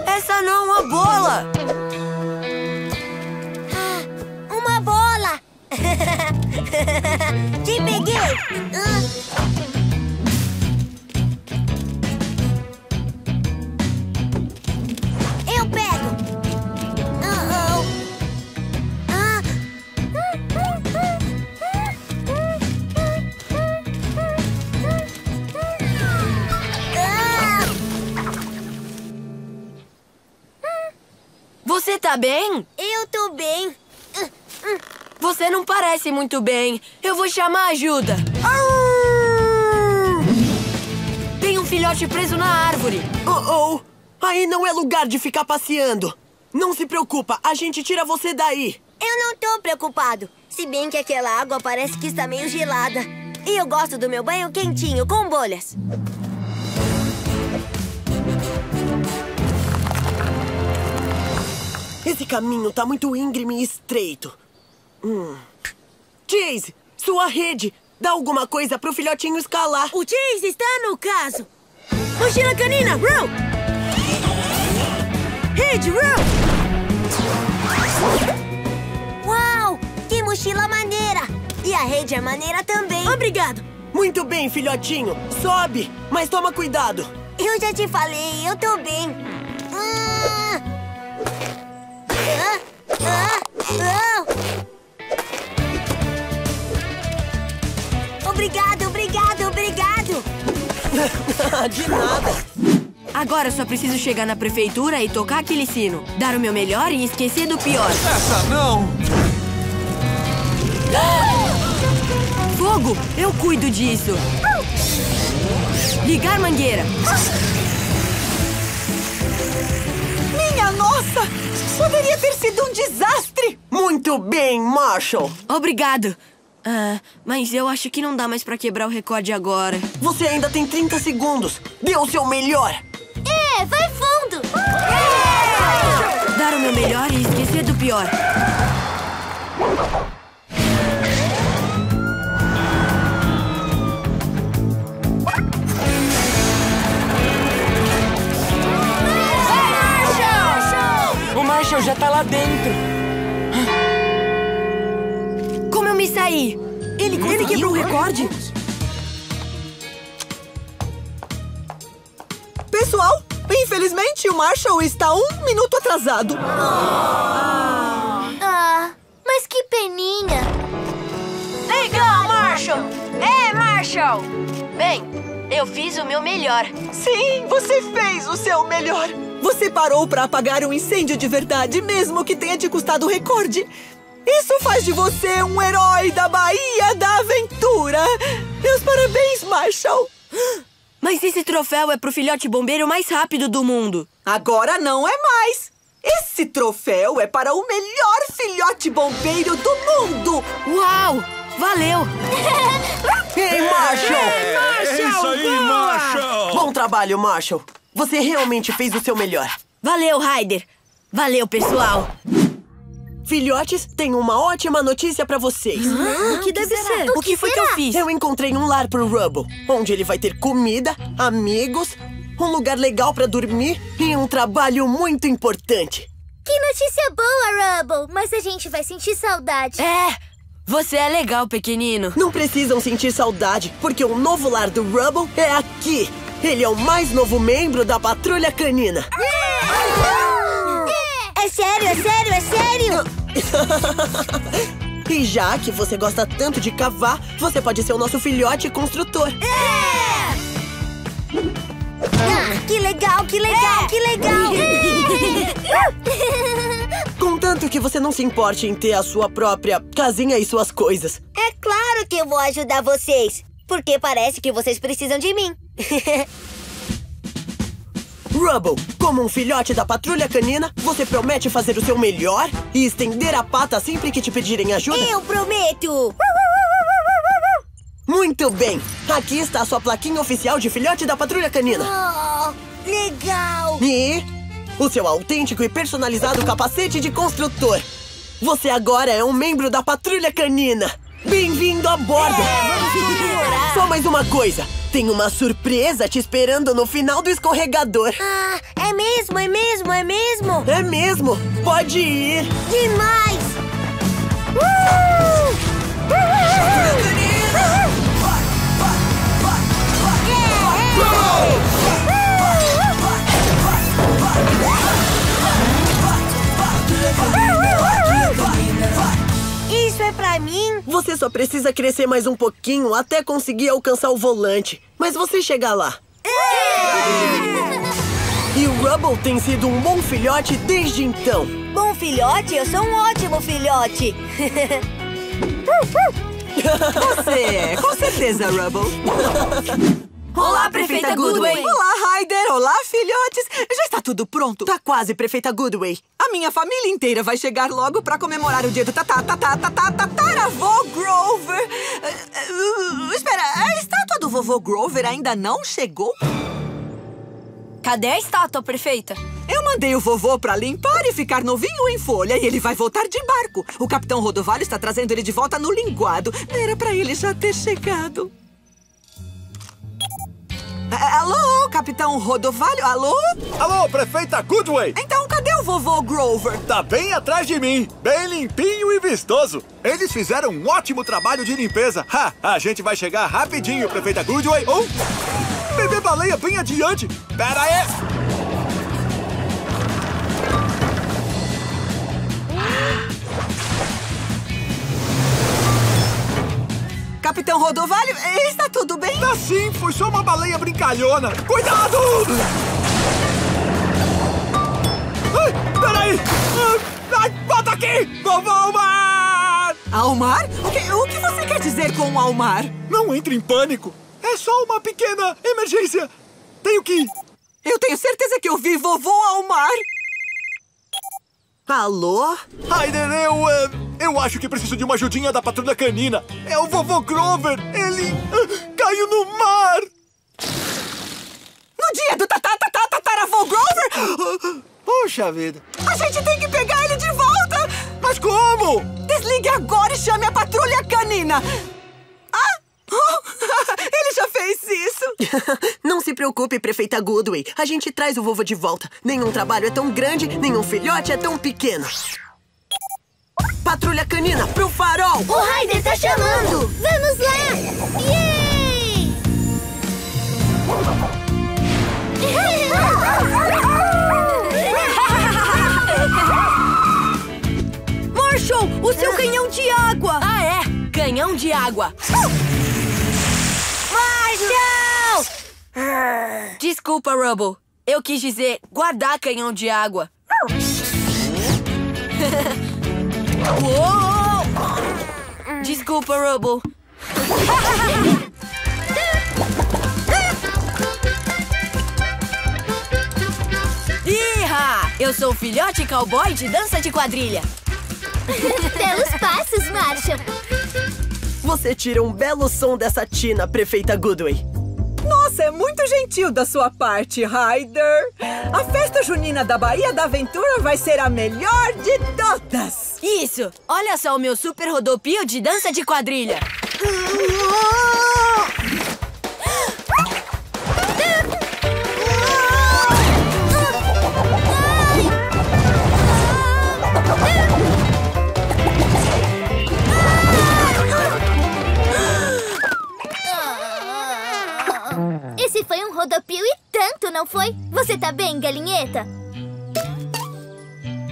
Essa não é uma bola. Uma bola! Te peguei! Ah. Você tá bem? Eu tô bem. Você não parece muito bem. Eu vou chamar ajuda. Tem um filhote preso na árvore. Oh, oh! Aí não é lugar de ficar passeando. Não se preocupa, a gente tira você daí. Eu não tô preocupado. Se bem que aquela água parece que está meio gelada. E eu gosto do meu banho quentinho, com bolhas. Esse caminho tá muito íngreme e estreito. Hum. Chase, sua rede! Dá alguma coisa pro filhotinho escalar. O Chase está no caso. Mochila canina, roll! Rede, roll! Uau! Que mochila maneira! E a rede é maneira também. Obrigado. Muito bem, filhotinho. Sobe, mas toma cuidado. Eu já te falei, eu tô bem. Ah! Ah! Ah! Ah! Obrigado, obrigado, obrigado! De nada. Agora eu só preciso chegar na prefeitura e tocar aquele sino. Dar o meu melhor e esquecer do pior. Essa não! Fogo! Eu cuido disso. Ligar mangueira. Minha nossa! Poderia ter sido um desastre! Muito bem, Marshall. Obrigado. Ah, mas eu acho que não dá mais pra quebrar o recorde agora. Você ainda tem 30 segundos. Dê o seu melhor. É, vai fundo! Dar o meu melhor e esquecer do pior. Marshall já tá lá dentro. Como eu me saí? Ele, ele quebrou o recorde? Pessoal, infelizmente o Marshall está um minuto atrasado. Ah, mas que peninha! Legal, Marshall! É, Marshall! Bem, eu fiz o meu melhor. Sim, você fez o seu melhor. Você parou para apagar um incêndio de verdade, mesmo que tenha te custado o recorde. Isso faz de você um herói da Bahia da Aventura. Meus parabéns, Marshall. Mas esse troféu é pro filhote bombeiro mais rápido do mundo. Agora não é mais. Esse troféu é para o melhor filhote bombeiro do mundo. Uau! Valeu! Ei, Marshall! É isso aí, Marshall! Bom trabalho, Marshall. Você realmente fez o seu melhor. Valeu, Ryder! Valeu, pessoal! Filhotes, tenho uma ótima notícia pra vocês. o que deve ser? O O que que foi que eu fiz? Eu encontrei um lar pro Rubble, onde ele vai ter comida, amigos, um lugar legal pra dormir e um trabalho muito importante. Que notícia boa, Rubble! Mas a gente vai sentir saudade. É! Você é legal, pequenino. Não precisam sentir saudade, porque o novo lar do Rubble é aqui. Ele é o mais novo membro da Patrulha Canina. É sério, é sério, é sério! E já que você gosta tanto de cavar, você pode ser o nosso filhote construtor. Ah, que legal, que legal, que legal! Contanto que você não se importe em ter a sua própria casinha e suas coisas. É claro que eu vou ajudar vocês. Porque parece que vocês precisam de mim. Rubble, como um filhote da patrulha canina, você promete fazer o seu melhor e estender a pata sempre que te pedirem ajuda? Eu prometo! Muito bem! Aqui está a sua plaquinha oficial de filhote da patrulha canina. Oh, legal! E o seu autêntico e personalizado capacete de construtor. Você agora é um membro da patrulha canina. Bem-vindo a bordo! Só mais uma coisa. Tem uma surpresa te esperando no final do escorregador. Ah, é mesmo, é mesmo, é mesmo? É mesmo? Pode ir! Demais! Isso é pra mim? Você só precisa crescer mais um pouquinho até conseguir alcançar o volante. Mas você chega lá. E o Rubble tem sido um bom filhote desde então. Bom filhote? Eu sou um ótimo filhote! Você é, com certeza, Rubble. Olá, prefeita Goodway! Olá, Ryder! Olá, filhotes! Já está tudo pronto? Tá quase, prefeita Goodway. A minha família inteira vai chegar logo pra comemorar o dia do tatá, tatá, tatá, tataravô Grover. Uh, uh, espera, a estátua do vovô Grover ainda não chegou? Cadê a estátua, prefeita? Eu mandei o vovô pra limpar e ficar novinho em folha e ele vai voltar de barco. O capitão Rodovalho está trazendo ele de volta no linguado. Era pra ele já ter chegado. A- Alô, Capitão Rodovalho? Alô? Alô, prefeita Goodway! Então cadê o vovô Grover? Tá bem atrás de mim, bem limpinho e vistoso. Eles fizeram um ótimo trabalho de limpeza. Ha, a gente vai chegar rapidinho, prefeita Goodway. Oh, bebê baleia bem adiante. Pera aí. Capitão Rodovalho, está tudo bem? Tá sim, foi só uma baleia brincalhona. Cuidado! Ai, peraí! Ai, volta aqui! Vovô Almar! Almar? O que, o que você quer dizer com Almar? Não entre em pânico. É só uma pequena emergência. Tenho que ir. Eu tenho certeza que eu vi vovô Almar. Alô? Ryder, eu... eh, eu acho que preciso de uma ajudinha da patrulha canina. É o vovô Grover. Ele... ah, caiu no mar. No dia do tatá, tatá, tataravô Grover? Puxa vida. A gente tem que pegar ele de volta! Mas como? Desligue agora e chame a patrulha canina! Ah! Ele já fez isso! Não se preocupe, prefeita Goodway. A gente traz o vovô de volta. Nenhum trabalho é tão grande, nenhum filhote é tão pequeno. Patrulha canina, pro farol! O Ryder tá chamando! Vamos lá! Yay! Marshall, o seu canhão de água! Ah, é? Canhão de água. Marshall! Desculpa, Rubble. Eu quis dizer guardar canhão de água. Uou! Desculpa, Rubble. Iha! Eu sou o filhote cowboy de dança de quadrilha. Belos passos, Marshall! Você tira um belo som dessa tina, prefeita Goodway. Nossa, é muito gentil da sua parte, Ryder. A festa junina da Bahia da Aventura vai ser a melhor de todas. Isso! Olha só o meu super rodopio de dança de quadrilha. Esse foi um rodopio e tanto, não foi? Você tá bem, galinheta?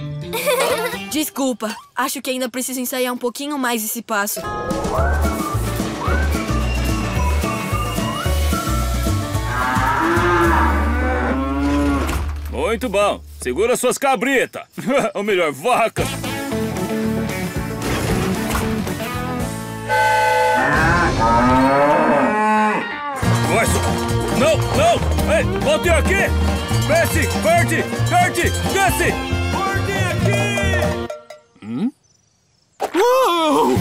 Desculpa, acho que ainda preciso ensaiar um pouquinho mais esse passo. Muito bom. Segura suas cabritas. Ou melhor, vacas. Vai, su- Não, não! Ei, volte aqui! Desce, Verde! Verde! Desce! Verde aqui! Hum? Uou!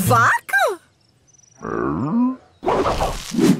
É Huh?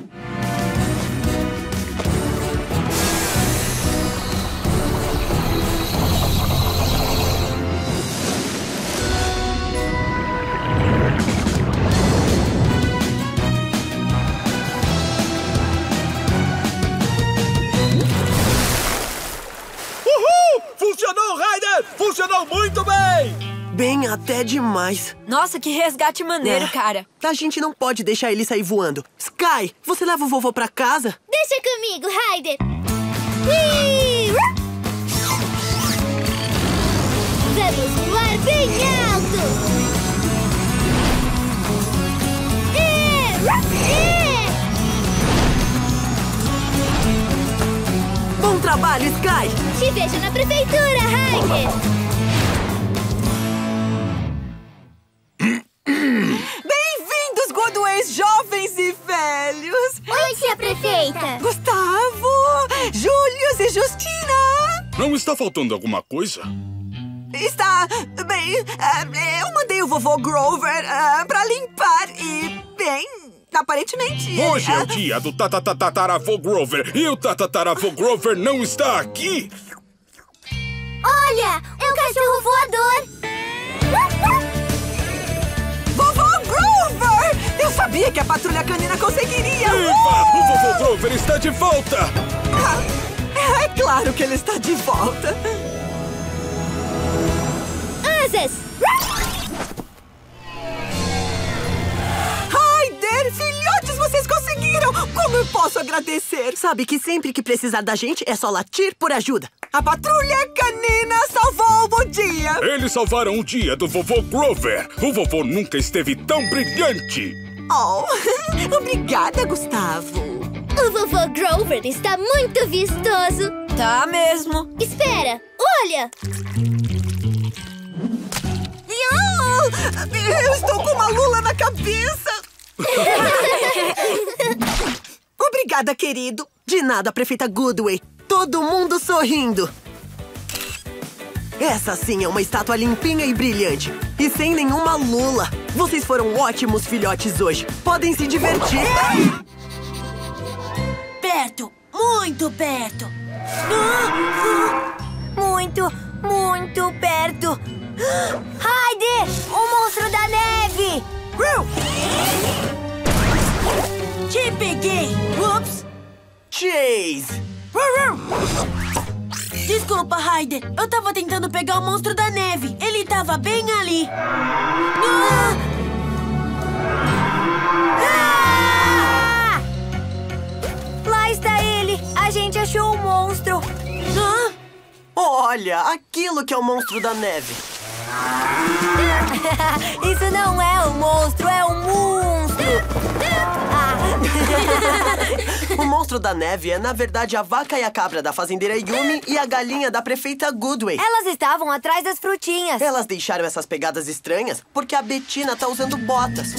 Bem! Até demais. Nossa, que resgate maneiro, É. cara. A gente não pode deixar ele sair voando. Sky, você leva o vovô pra casa? Deixa comigo, Ryder! Vamos voar bem alto! Uh! Ih! Bom trabalho, Sky! Te vejo na prefeitura, Ryder! Bem-vindos, Goodways jovens e velhos! Oi, tia prefeita! Gustavo, Július e Justina! Não está faltando alguma coisa? Está bem. é, eu mandei o vovô Grover é, pra limpar e, bem, aparentemente. Hoje é o dia do Tatatataravô Grover e o Tatatataravô Grover não está aqui. Olha, é um cachorro voador. Sabia que a patrulha canina conseguiria! Viva! O vovô Grover está de volta! Ah, é claro que ele está de volta. Asas! Raider, filhotes, vocês conseguiram! Como eu posso agradecer? Sabe que sempre que precisar da gente é só latir por ajuda. A patrulha canina salvou o dia! Eles salvaram o dia do vovô Grover. O vovô nunca esteve tão brilhante. Oh, obrigada, Gustavo. O vovô Grover está muito vistoso. Tá mesmo. Espera, olha! Eu estou com uma lula na cabeça! Obrigada, querido. De nada, prefeita Goodway. Todo mundo sorrindo. Essa sim é uma estátua limpinha e brilhante. E sem nenhuma lula. Vocês foram ótimos filhotes hoje. Podem se divertir. Perto, muito perto. Muito, muito perto. Heidi, o monstro da neve! Te peguei! Ups! Chase! Desculpa, Ryder. Eu tava tentando pegar o monstro da neve. Ele tava bem ali. Ah! Ah! Lá está ele. A gente achou o monstro. Ah! Olha, aquilo que é o monstro da neve. Isso não é um monstro, é um monstro. O monstro da neve é, na verdade, a vaca e a cabra da fazendeira Yumi e a galinha da prefeita Goodway. Elas estavam atrás das frutinhas. Elas deixaram essas pegadas estranhas porque a Betina tá usando botas.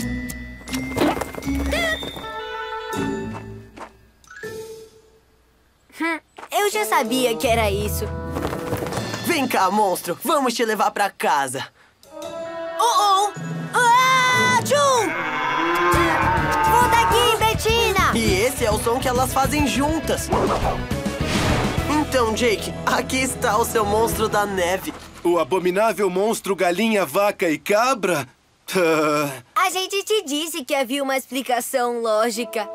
Hum, Eu já sabia que era isso. Vem cá, monstro. Vamos te levar pra casa. Oh, oh! Ah, tchum! Betina! E esse é o som que elas fazem juntas. Então, Jake, aqui está o seu monstro da neve. O abominável monstro galinha, vaca e cabra? Ah, A gente te disse que havia uma explicação lógica.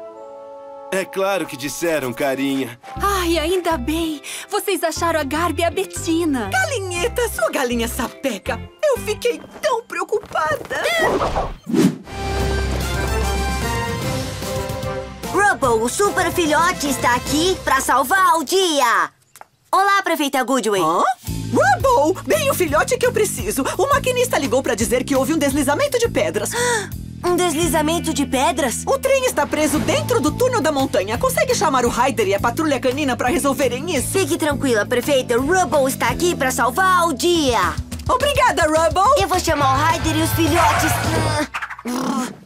é claro que disseram, carinha. Ai, ainda bem! Vocês acharam a Garbi e a Betina. Galinheta, sua galinha sapeca. Eu fiquei tão preocupada. Rubble, o super filhote, está aqui para salvar o dia. Olá, prefeita Goodway. Hã? Rubble! Bem o filhote que eu preciso. O maquinista ligou pra dizer que houve um deslizamento de pedras. Um deslizamento de pedras? O trem está preso dentro do túnel da montanha. Consegue chamar o Ryder e a patrulha canina pra resolverem isso? Fique tranquila, prefeita. Rubble está aqui para salvar o dia. Obrigada, Rubble! Eu vou chamar o Ryder e os filhotes.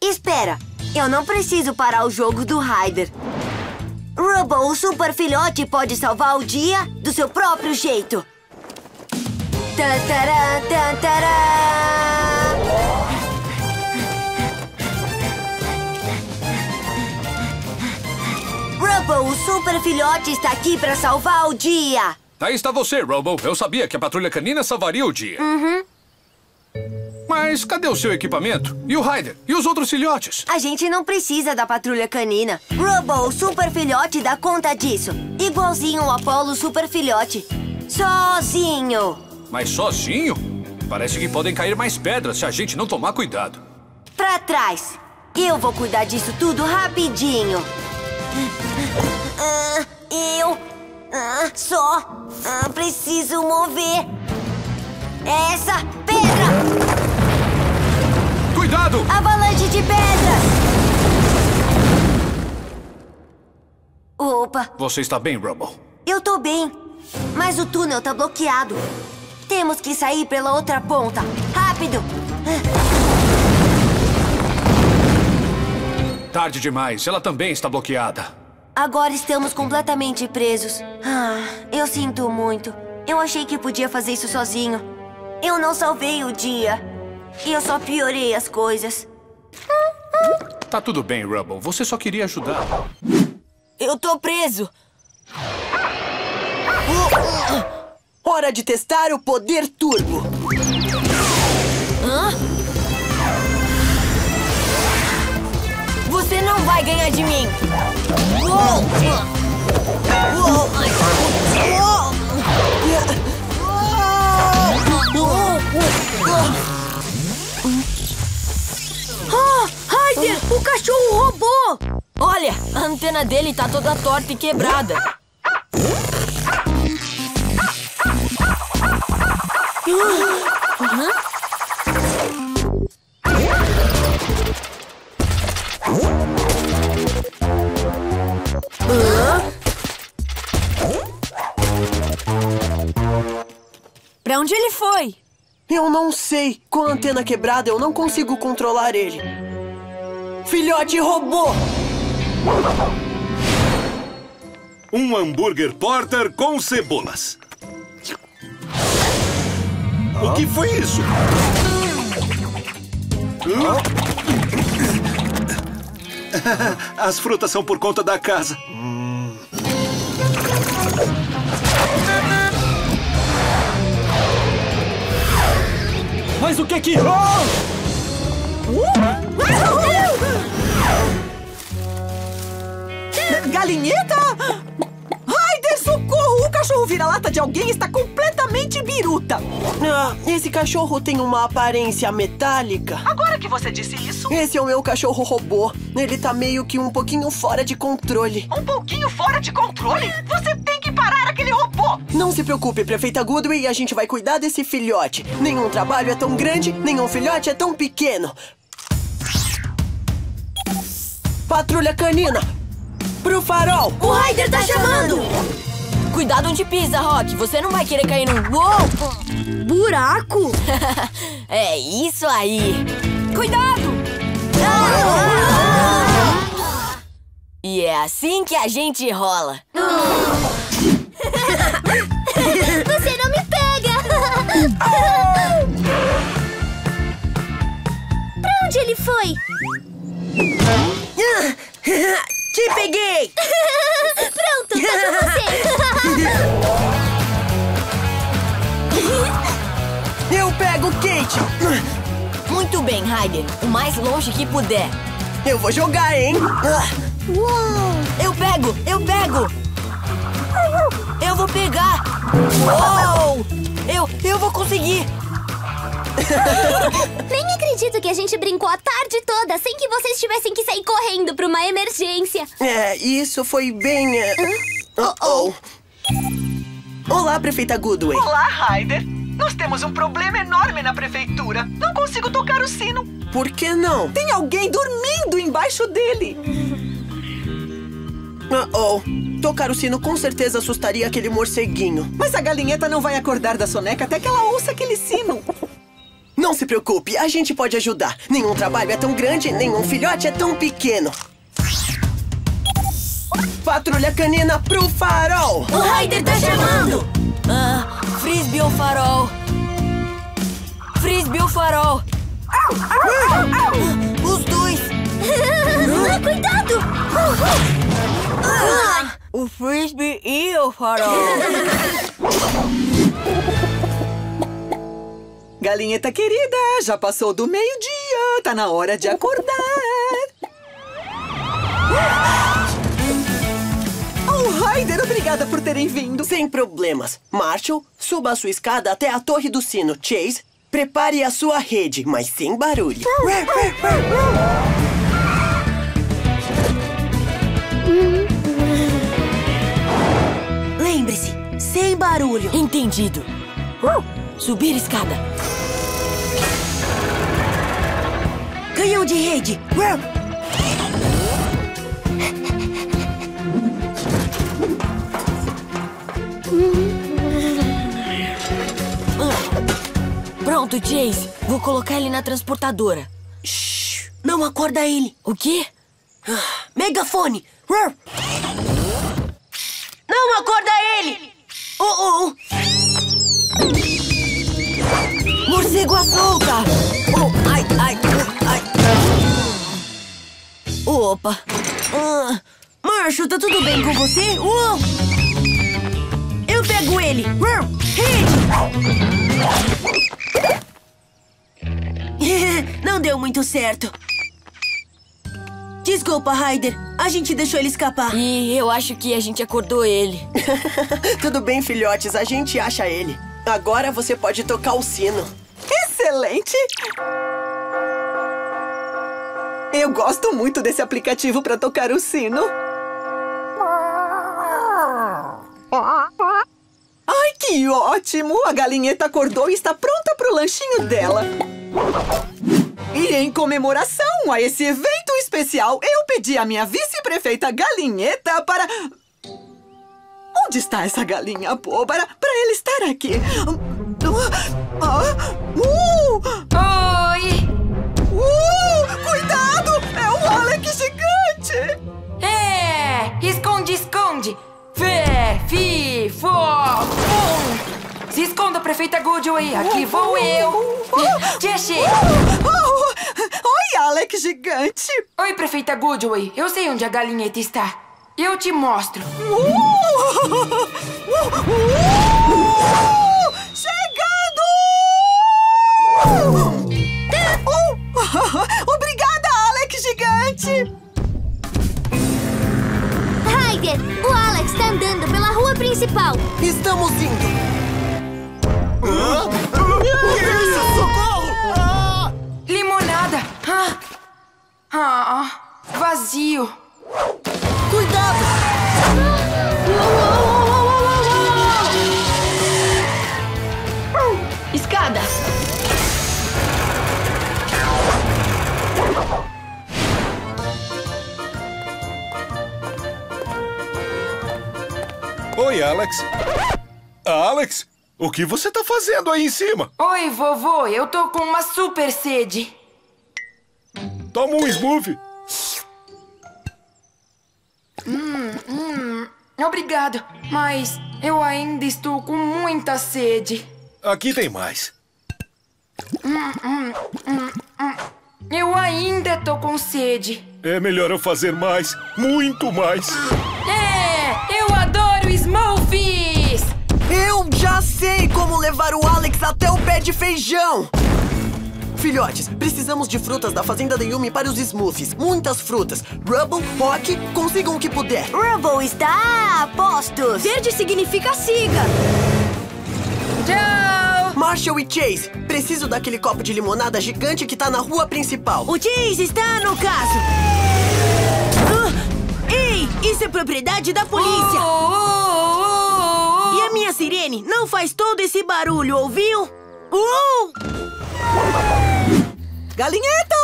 Espera, eu não preciso parar o jogo do Ryder. Rubble, o super filhote, pode salvar o dia do seu próprio jeito. Tantarã, tantarã. Rubble, o super filhote, está aqui para salvar o dia. Aí está você, Robo. Eu sabia que a patrulha canina salvaria o dia. Uhum. Mas cadê o seu equipamento? E o Ryder? E os outros filhotes? A gente não precisa da patrulha canina. Rubble, o super filhote, dá conta disso. Igualzinho o Apollo super filhote. Sozinho. Mas sozinho? Parece que podem cair mais pedras se a gente não tomar cuidado. Pra trás. Eu vou cuidar disso tudo rapidinho. Ah, eu ah, só ah, preciso mover essa pedra. Cuidado! Avalanche de pedras. Opa, Você está bem, Robo? eu tô bem. Mas o túnel tá bloqueado. Temos que sair pela outra ponta. Rápido! Tarde demais. Ela também está bloqueada. Agora estamos completamente presos. Ah, eu sinto muito. Eu achei que podia fazer isso sozinho. Eu não salvei o dia. E eu só piorei as coisas. Tá tudo bem, Rubble. Você só queria ajudar. Eu tô preso. Hora de testar o poder turbo. Hã? Você não vai ganhar de mim. Uou! Uou! Uou! Ah, Ryder, o cachorro roubou! Olha, a antena dele tá toda torta e quebrada. Pra onde ele foi? Eu não sei. Com a antena quebrada, eu não consigo controlar ele. Filhote robô! Um hambúrguer porter com cebolas. O que foi isso? As frutas são por conta da casa. Mas o que que... Galinheta? Cachorro vira-lata de alguém está completamente biruta. Ah, esse cachorro tem uma aparência metálica. Agora que você disse isso... Esse é o meu cachorro robô. Ele tá meio que um pouquinho fora de controle. Um pouquinho fora de controle? Você tem que parar aquele robô! Não se preocupe, prefeita Goodway, a gente vai cuidar desse filhote. Nenhum trabalho é tão grande, nenhum filhote é tão pequeno. Patrulha canina! Pro farol! O Ryder tá chamando! Cuidado onde pisa, Rock. Você não vai querer cair num... Uou! Buraco? é isso aí. Cuidado! E é assim que a gente rola. Você não me pega! pra onde ele foi? Te peguei! Pronto, tá com você! Pego Kate! Muito bem, Ryder. O mais longe que puder. Eu vou jogar, hein? Uou! Eu pego! Eu pego! Eu vou pegar! Uou! Eu, eu vou conseguir! Nem acredito que a gente brincou a tarde toda sem que vocês tivessem que sair correndo pra uma emergência. É, isso foi bem... é, Oh, oh. Olá, prefeita Goodway. Olá, Ryder. Nós temos um problema enorme na prefeitura. Não consigo tocar o sino. Por que não? Tem alguém dormindo embaixo dele. Oh, oh. Tocar o sino com certeza assustaria aquele morceguinho. Mas a galinheta não vai acordar da soneca até que ela ouça aquele sino. Não se preocupe, a gente pode ajudar. Nenhum trabalho é tão grande, nenhum filhote é tão pequeno. Patrulha canina pro farol! O Ryder tá chamando! Ah, frisbee ou farol? Frisbee ou farol? Os dois! Cuidado! Ah, o frisbee e o farol! Galinheta querida, já passou do meio-dia. Tá na hora de acordar. Ryder, obrigada por terem vindo. Sem problemas. Marshall, suba a sua escada até a torre do sino. Chase, prepare a sua rede, mas sem barulho. Lembre-se, sem barulho. Entendido. Subir escada. Canhão de rede. Pronto, Chase. Vou colocar ele na transportadora. Shh, não acorda ele. O quê? Ah, megafone! Não acorda ele! Oh, oh, oh. Morcego à solta! Oh, ai, ai, oh, ai. Opa! Ah, Marcho, tá tudo bem com você? Oh. Eu pego ele! Rur. Hit! Deu muito certo. Desculpa, Ryder. A gente deixou ele escapar. E eu acho que a gente acordou ele. Tudo bem, filhotes, a gente acha ele. Agora você pode tocar o sino. Excelente! Eu gosto muito desse aplicativo para tocar o sino. Ai, que ótimo! A galinheta acordou e está pronta para o lanchinho dela. E em comemoração a esse evento especial, eu pedi à minha vice-prefeita Galinheta para... Onde está essa galinha boba? Para, ele estar aqui. Ah, uh! Oi! Uh! Cuidado! É o Alec gigante! É! Esconde, esconde! Fé, fi, fo, fum! Se esconda, prefeita Goodway! Aqui vou eu! Te achei! Oi, Alec gigante! Oi, prefeita Goodway! Eu sei onde a galinheta está. Eu te mostro. Chegando! Obrigada, Alex gigante! Ryder, o Alex tá andando pela rua principal. Estamos indo. Isso, socorro! Limonada! Ah, ah vazio. Cuidado! Escada! Oi, Alex. Alex, o que você tá fazendo aí em cima? Oi, vovô. Eu tô com uma super sede. Toma um smoothie. Hum, hum. Obrigado. Mas eu ainda estou com muita sede. Aqui tem mais. Hum, hum, hum, hum. Eu ainda tô com sede. É melhor eu fazer mais, muito mais. É! Eu adoro smoothies! Eu já sei como levar o Alex até o pé de feijão! Filhotes, precisamos de frutas da fazenda da Yumi para os smoothies. Muitas frutas. Rubble, Rock, consigam o que puder. Rubble está a postos. Verde significa siga. Tchau! Marshall e Chase, preciso daquele copo de limonada gigante que tá na rua principal. O Chase está no caso. Ah, ei, isso é propriedade da polícia. Oh, oh, oh, e a minha sirene não faz todo esse barulho, ouviu? Uh! Galinheta!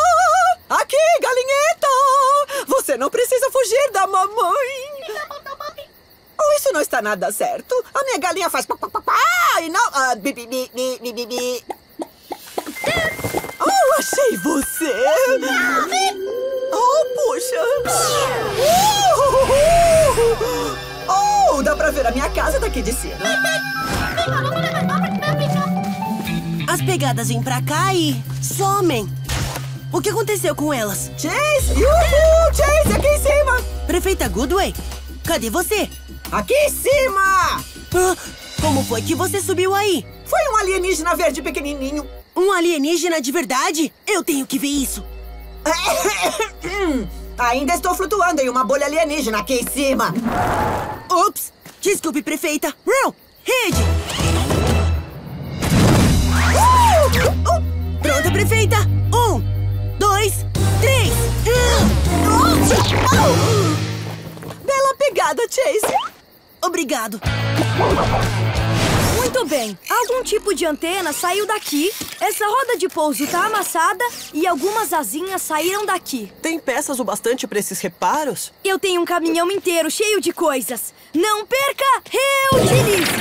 Aqui, galinheta! Você não precisa fugir da mamãe! Oh, isso não está nada certo. A minha galinha faz pá, pá, pá, pá, e não... Ah, bi, bi, bi, bi, bi, bi. Oh, achei você! Oh, puxa! Oh, dá pra ver a minha casa daqui de cima. As pegadas vêm pra cá e somem. O que aconteceu com elas? Chase! Uhul! Chase, aqui em cima! Prefeita Goodway, cadê você? Aqui em cima! Ah, como foi que você subiu aí? Foi um alienígena verde pequenininho. Um alienígena de verdade? Eu tenho que ver isso. Ainda estou flutuando em uma bolha alienígena aqui em cima. Ups! Desculpe, prefeita. Real! Rede! Uh! Pronta, prefeita? Um, dois, três! Bela pegada, Chase! Obrigado. Muito bem. Algum tipo de antena saiu daqui, essa roda de pouso tá amassada e algumas asinhas saíram daqui. Tem peças o bastante para esses reparos? Eu tenho um caminhão inteiro cheio de coisas. Não perca, reutilize!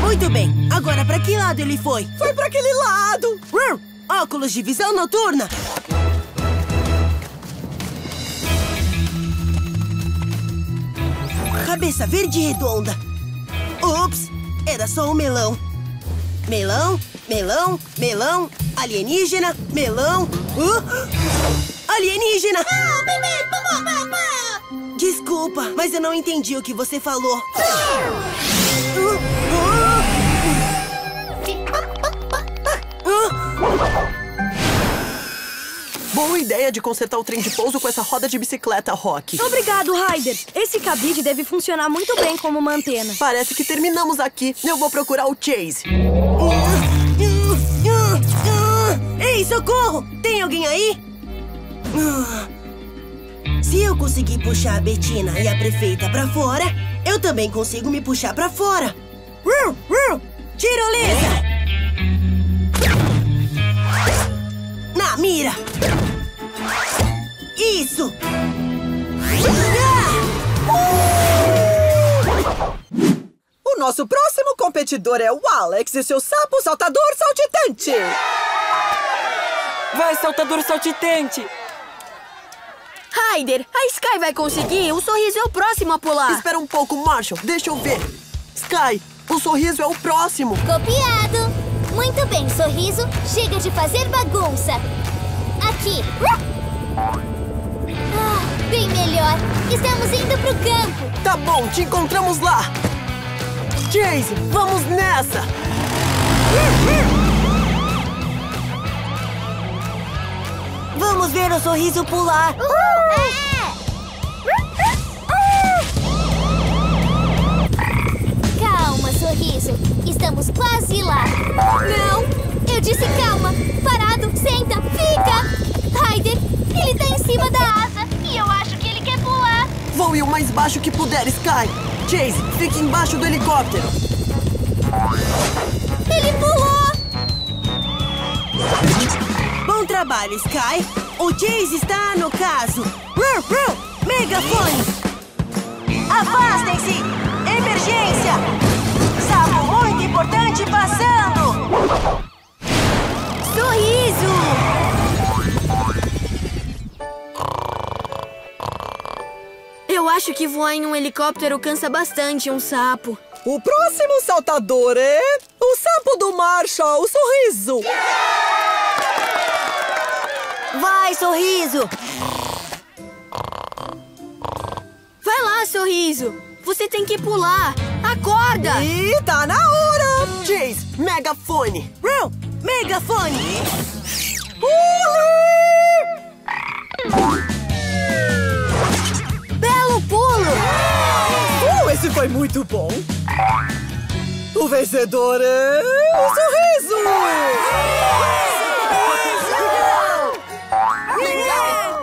Muito bem. Agora, para que lado ele foi? Foi para aquele lado. Óculos de visão noturna. Cabeça verde redonda. Ups, era só um melão. Melão, melão, melão, alienígena, melão. Uh, alienígena! Desculpa, mas eu não entendi o que você falou. Boa ideia de consertar o trem de pouso com essa roda de bicicleta, Rock. Obrigado, Ryder. Esse cabide deve funcionar muito bem como uma antena. Parece que terminamos aqui. Eu vou procurar o Chase. Ei, socorro! Tem alguém aí? Se eu conseguir puxar a Betina e a prefeita pra fora, eu também consigo me puxar pra fora. Tirolesa! Na mira! Isso! O nosso próximo competidor é o Alex e seu sapo saltador saltitante. Vai, saltador saltitante! Ryder, a Sky vai conseguir? O sorriso é o próximo a pular. Espera um pouco, Marshall. Deixa eu ver. Sky, o sorriso é o próximo. Copiado! Muito bem, sorriso. Chega de fazer bagunça. Aqui. Ah, bem melhor. Estamos indo pro campo. Tá bom, te encontramos lá. Chase, vamos nessa! Vamos ver o sorriso pular. Calma, sorriso. Estamos quase lá. Não! Eu disse calma. Parado, senta, fica! Ryder, ele tá em cima da asa e eu acho que ele quer pular. Voe o mais baixo que puder, Sky. Chase, fique embaixo do helicóptero. Ele pulou! Bom trabalho, Sky. O Chase está no caso. Rur, rur, megafone! Afastem-se! Emergência! Importante passando! Sorriso! Eu acho que voar em um helicóptero cansa bastante um sapo. O próximo saltador é o sapo do Marshall, o sorriso. Vai, sorriso! Vai lá, sorriso! Você tem que pular! Acorda! E tá na hora! Chase, megafone! Real, megafone! Belo pulo! Uh, esse foi muito bom! O vencedor é o sorriso!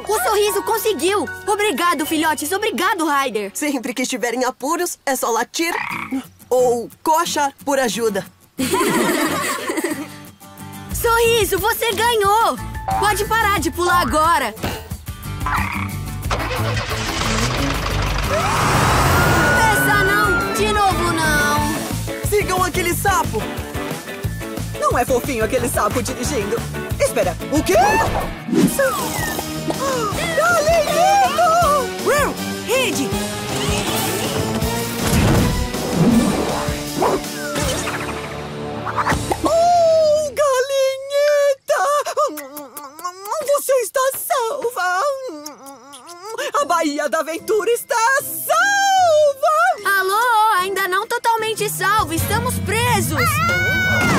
O sorriso conseguiu! Obrigado, filhotes! Obrigado, Ryder! Sempre que estiverem apuros, é só latir ou coxar por ajuda. Sorriso, você ganhou! Pode parar de pular agora! Essa não! De novo, não! Sigam aquele sapo! Não é fofinho aquele sapo dirigindo. Espera, o quê? Galinhito! Real, rede! Você está salva! A Baía da Aventura está salva! Alô, ainda não totalmente salvo, estamos presos!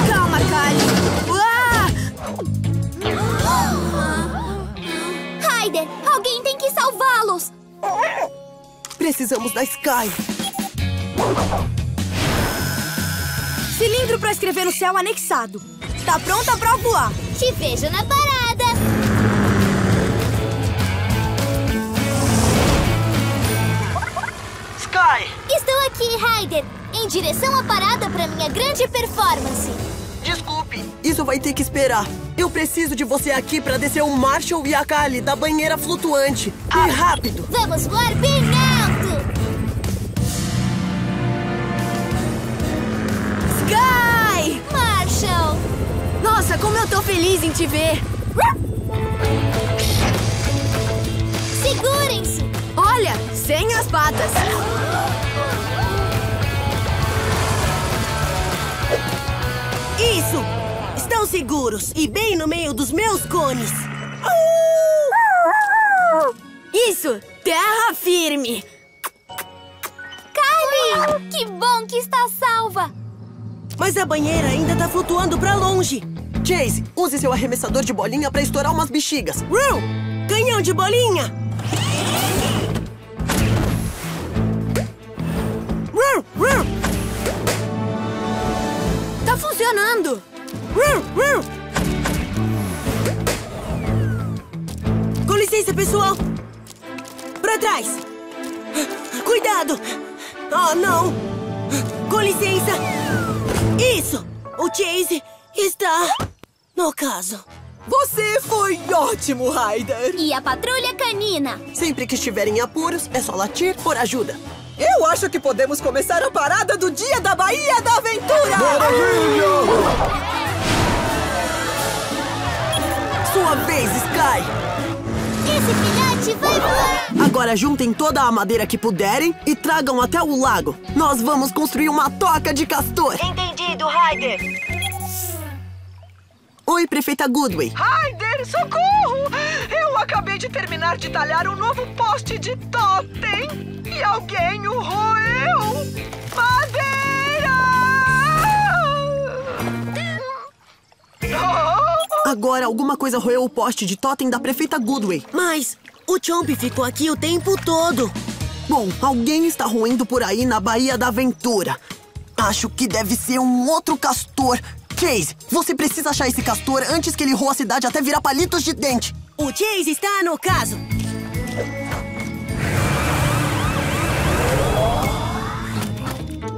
Calma, Kali! Ryder, alguém tem que salvá-los! Precisamos da Sky. Cilindro para escrever no céu anexado. Tá pronta pra voar. Te vejo na parada! Sky! Estou aqui, Ryder, em direção à parada para minha grande performance. Desculpe, isso vai ter que esperar. Eu preciso de você aqui para descer o Marshall e a Kali da banheira flutuante. E rápido! Vamos voar bem alto! Sky! Marshall! Nossa, como eu tô feliz em te ver! Segurem-se! Olha, sem as patas! Isso! Estão seguros e bem no meio dos meus cones. Isso! Terra firme! Kylie! Que bom que está salva! Mas a banheira ainda tá flutuando pra longe. Chase, use seu arremessador de bolinha pra estourar umas bexigas. Roo! Canhão de bolinha! Roo! Roo! Tá funcionando! Roo! Roo! Com licença, pessoal! Pra trás! Cuidado! Oh, não! Com licença! Isso! O Chase está no caso. Você foi ótimo, Ryder! E a patrulha canina? Sempre que estiverem em apuros, é só latir por ajuda. Eu acho que podemos começar a parada do Dia da Bahia da Aventura! Sua vez, Sky! Esse filhote vai voar! Agora juntem toda a madeira que puderem e tragam até o lago. Nós vamos construir uma toca de castor. Entendido, Ryder. Oi, prefeita Goodway. Ryder, socorro! Eu acabei de terminar de talhar um novo poste de totem e alguém o roeu! Madeira! Agora alguma coisa roeu o poste de totem da prefeita Goodway. Mas o Chomp ficou aqui o tempo todo. Bom, alguém está roendo por aí na Baía da Aventura. Acho que deve ser um outro castor. Chase, você precisa achar esse castor antes que ele roa a cidade até virar palitos de dente. O Chase está no caso.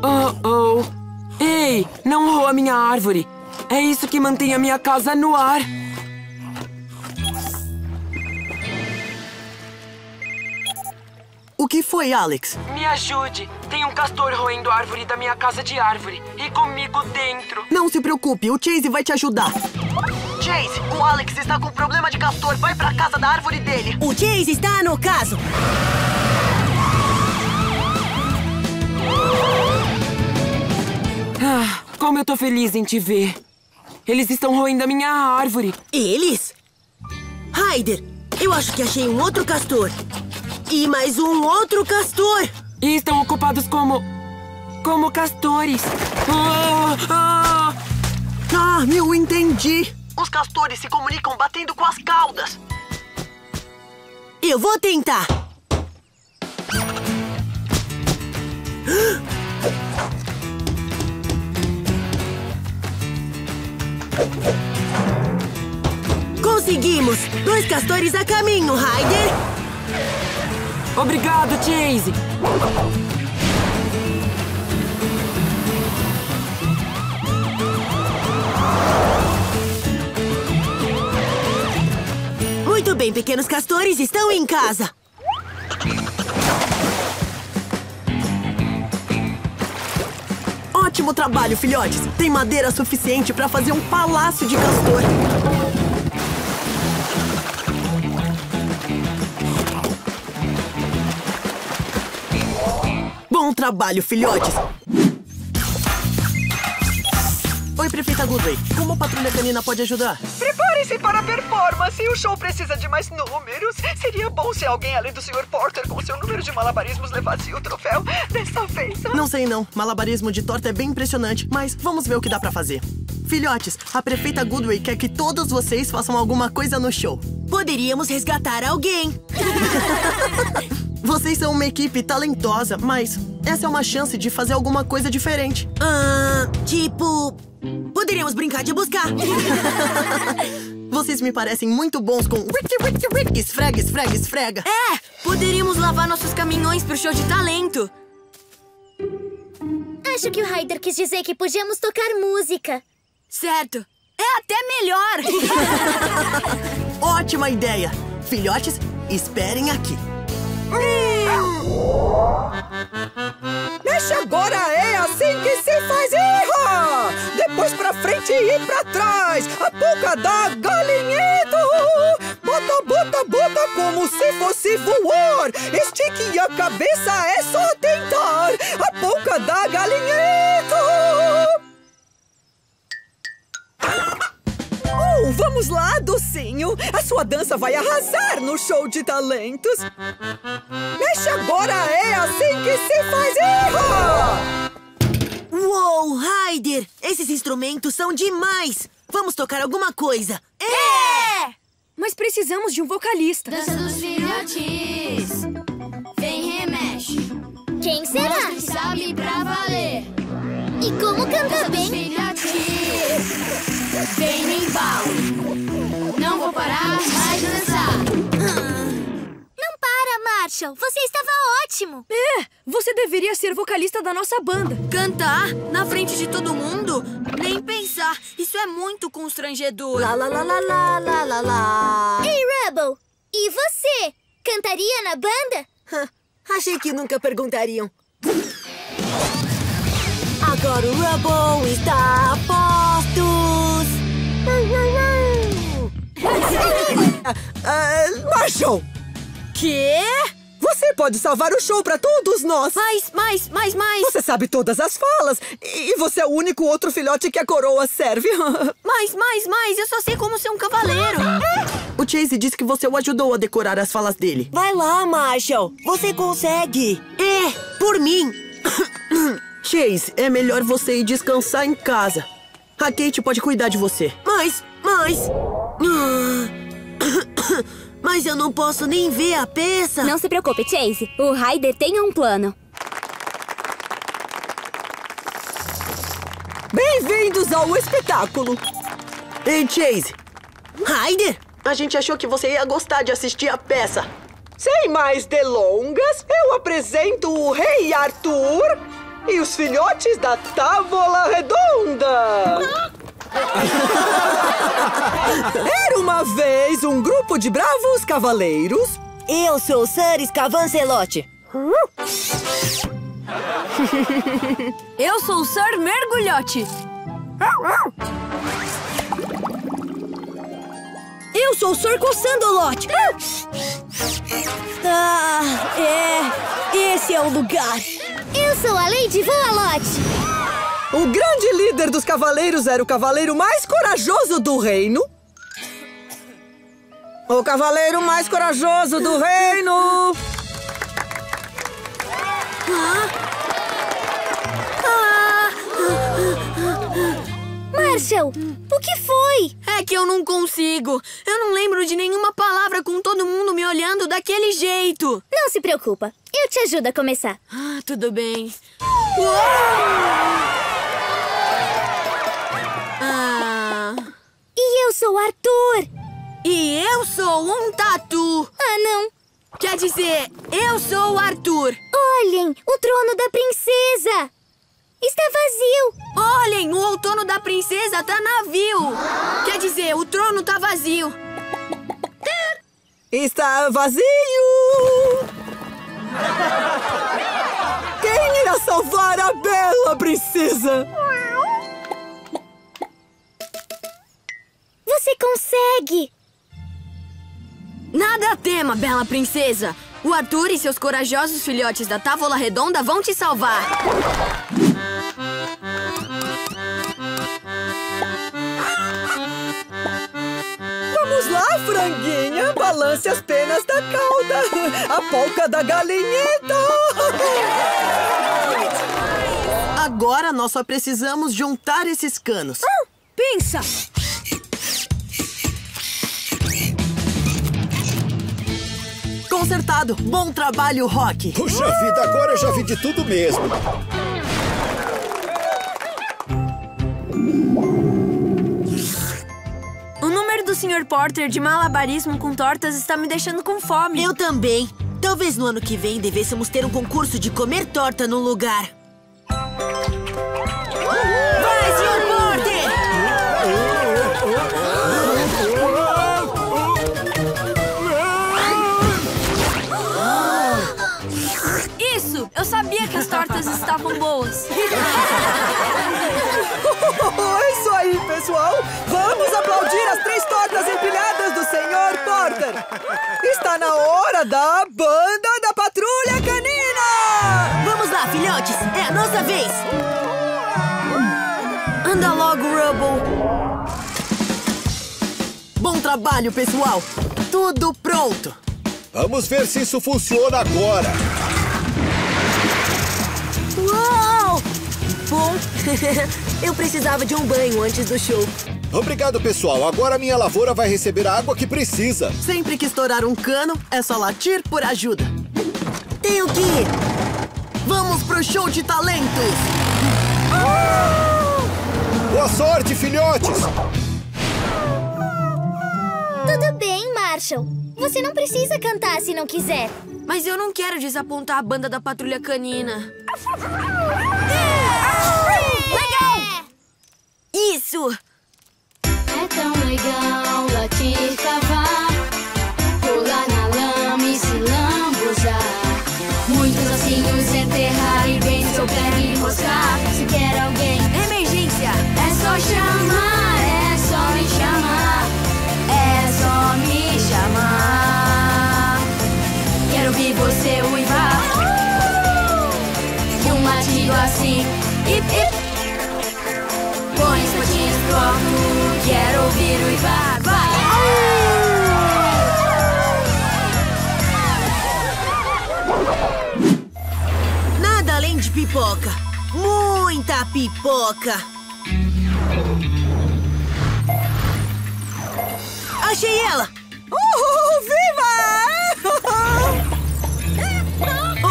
Oh, oh. Ei, não roa minha árvore. É isso que mantém a minha casa no ar. O que foi, Alex? Me ajude. Tem um castor roendo a árvore da minha casa de árvore. E comigo dentro. Não se preocupe, o Chase vai te ajudar. Chase, o Alex está com problema de castor. Vai pra casa da árvore dele. O Chase está no caso. Ah, como eu tô feliz em te ver. Eles estão roendo a minha árvore. Eles? Ryder, eu acho que achei um outro castor. E mais um outro castor. E estão ocupados como... como castores. Ah, ah. ah, eu entendi. Os castores se comunicam batendo com as caudas. Eu vou tentar. Conseguimos! Dois castores a caminho, Ryder! Obrigado, Chase! Muito bem, pequenos castores estão em casa. Ótimo trabalho, filhotes! Tem madeira suficiente para fazer um palácio de castor. Bom trabalho, filhotes! Oi, prefeita Goodway. Como a patrulha canina pode ajudar? Prepare-se para a performance. O show precisa de mais números. Seria bom se alguém além do Sr. Porter com seu número de malabarismos levasse o troféu dessa vez. Não sei não. Malabarismo de torta é bem impressionante, mas vamos ver o que dá pra fazer. Filhotes, a prefeita Goodway quer que todos vocês façam alguma coisa no show. Poderíamos resgatar alguém. Vocês são uma equipe talentosa, mas essa é uma chance de fazer alguma coisa diferente. Ah, tipo... Poderíamos brincar de buscar. Vocês me parecem muito bons com Ricky, Ricky, Ricky, esfrega, esfrega, esfrega. É, poderíamos lavar nossos caminhões pro show de talento. Acho que o Ryder quis dizer que podíamos tocar música. Certo. É até melhor. Ótima ideia. Filhotes, esperem aqui. Mexe agora é assim que se faz, erra! Depois pra frente e pra trás, a boca da galinheto! Bota, bota, bota como se fosse voar! Estique a cabeça, é só tentar! A boca da galinheto! Oh, vamos lá, docinho. A sua dança vai arrasar no show de talentos. Mexe agora, é assim que se faz. Iho! Uou, Ryder! Esses instrumentos são demais! Vamos tocar alguma coisa! É! Mas precisamos de um vocalista. Dança dos filhotes. Vem, remexe. Quem será? Mostra que sabe pra valer. E como canta bem? filhotes. Vem no embalo. Não vou parar, vai dançar. Não para, Marshall. Você estava ótimo. É, você deveria ser vocalista da nossa banda. Cantar? Na frente de todo mundo? Nem pensar. Isso é muito constrangedor. Lá, lá, lá, lá, lá, lá, lá, lá. Ei, Rubble. E você? Cantaria na banda? Achei que nunca perguntariam. Agora o Rubble está a postos. Ah, Marshall! Quê? Você pode salvar o show pra todos nós. Mais, mais, mais, mais. Você sabe todas as falas. E você é o único outro filhote que a coroa serve. Mais, mais, mais. Eu só sei como ser um cavaleiro. O Chase disse que você o ajudou a decorar as falas dele. Vai lá, Marshall! Você consegue! É, por mim. Chase, é melhor você ir descansar em casa. A Kate pode cuidar de você. Mas, mas... Mas eu não posso nem ver a peça. Não se preocupe, Chase. O Ryder tem um plano. Bem-vindos ao espetáculo. Ei, Chase. Ryder? A gente achou que você ia gostar de assistir a peça. Sem mais delongas, eu apresento o Rei Arthur e os filhotes da Távola Redonda. Era uma vez um grupo de bravos cavaleiros. Eu sou Sir Escavancelote. Eu sou o Sir Mergulhote. Eu sou o Sir Coçandolote. Ah, é. Esse é o lugar. Eu sou a Lady Voalote. O grande líder dos cavaleiros era o cavaleiro mais corajoso do reino. O cavaleiro mais corajoso do reino. Marshall, o que foi? É que eu não consigo. Eu não lembro de nenhuma palavra com todo mundo me olhando daquele jeito. Não se preocupa. Eu te ajudo a começar. Ah, tudo bem. Ah, E eu sou Arthur. e eu sou um tatu. Ah, não. Quer dizer, eu sou o Arthur. Olhem, o trono da princesa. Está vazio. Olhem, o outono da princesa tá navio. Quer dizer, o trono tá vazio. Está vazio. Quem irá salvar a bela princesa? Você consegue. Nada tema, bela princesa. O Arthur e seus corajosos filhotes da Távola Redonda vão te salvar. Vamos lá, franguinha. Balance as penas da cauda. A polca da galinheta. Agora nós só precisamos juntar esses canos. Pensa! Consertado. Bom trabalho, Rock. Puxa vida, agora eu já vi de tudo mesmo. O número do Sr. Porter de malabarismo com tortas está me deixando com fome. Eu também. Talvez no ano que vem devêssemos ter um concurso de comer torta no lugar. Estavam boas. É isso aí, pessoal. Vamos aplaudir as três tortas empilhadas do Sr. Porter. Está na hora da banda da Patrulha Canina. Vamos lá, filhotes. É a nossa vez. Anda logo, Rubble. Bom trabalho, pessoal! Tudo pronto! Vamos ver se isso funciona agora. Uau! Bom, eu precisava de um banho antes do show. Obrigado, pessoal. Agora minha lavoura vai receber a água que precisa. Sempre que estourar um cano, é só latir por ajuda. Tenho que ir. Vamos pro show de talentos! Boa sorte, filhotes! Tudo bem, Marshall. Você não precisa cantar se não quiser. Mas eu não quero desapontar a banda da Patrulha Canina. Legal! Isso! É tão legal latir, cavar, pular na lama e se lambuzar. Muitos ossinhos enterrar e bem pé enroscar. Se quer alguém, emergência, é só chamar, quero ouvir uivar, vai! Nada além de pipoca. Muita pipoca. Achei ela! Uhul, viva! Oh,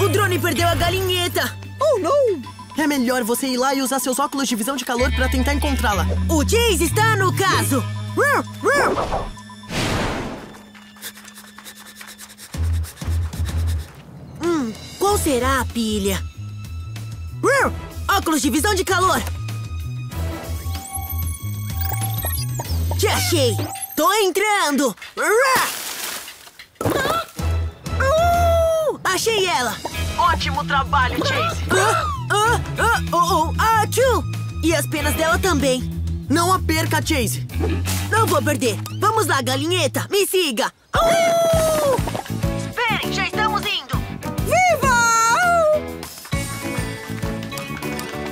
oh, o drone perdeu a galinheta. Oh, não! É melhor você ir lá e usar seus óculos de visão de calor pra tentar encontrá-la. O Chase está no caso. Hum, qual será a pilha? Óculos de visão de calor. Te achei. Tô entrando. Uh, achei ela. Ótimo trabalho, Chase! Ah, ah, oh, oh, ah, tchu! E as penas dela também. Não a perca, Chase! Não vou perder. Vamos lá, galinheta. Me siga. Uh! Esperem, já estamos indo! Viva!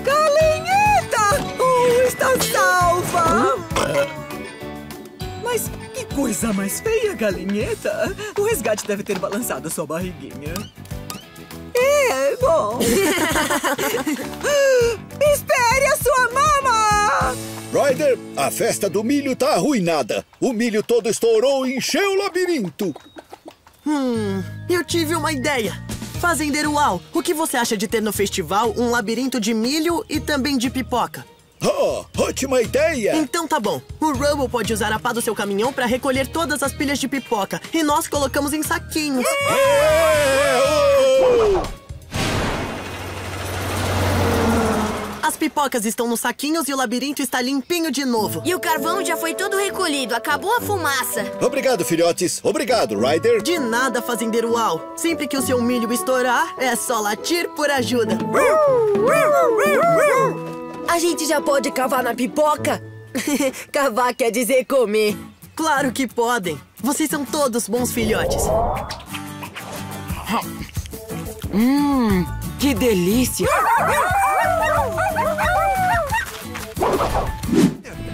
Galinheta! Uh, está salva! Mas que coisa mais feia, galinheta! O resgate deve ter balançado sua barriguinha. É, bom. Espere a sua mama! Ryder, a festa do milho tá arruinada. O milho todo estourou e encheu o labirinto. Hum, eu tive uma ideia. Fazendeiro Uau, o que você acha de ter no festival um labirinto de milho e também de pipoca? Oh, ótima ideia! Então tá bom. O Rubble pode usar a pá do seu caminhão pra recolher todas as pilhas de pipoca. E nós colocamos em saquinhos. As pipocas estão nos saquinhos e o labirinto está limpinho de novo. E o carvão já foi todo recolhido. Acabou a fumaça. Obrigado, filhotes. Obrigado, Ryder. De nada, fazendeiro Uau. Sempre que o seu milho estourar, é só latir por ajuda. A gente já pode cavar na pipoca? cavar quer dizer comer. Claro que podem. Vocês são todos bons filhotes. Hum, que delícia!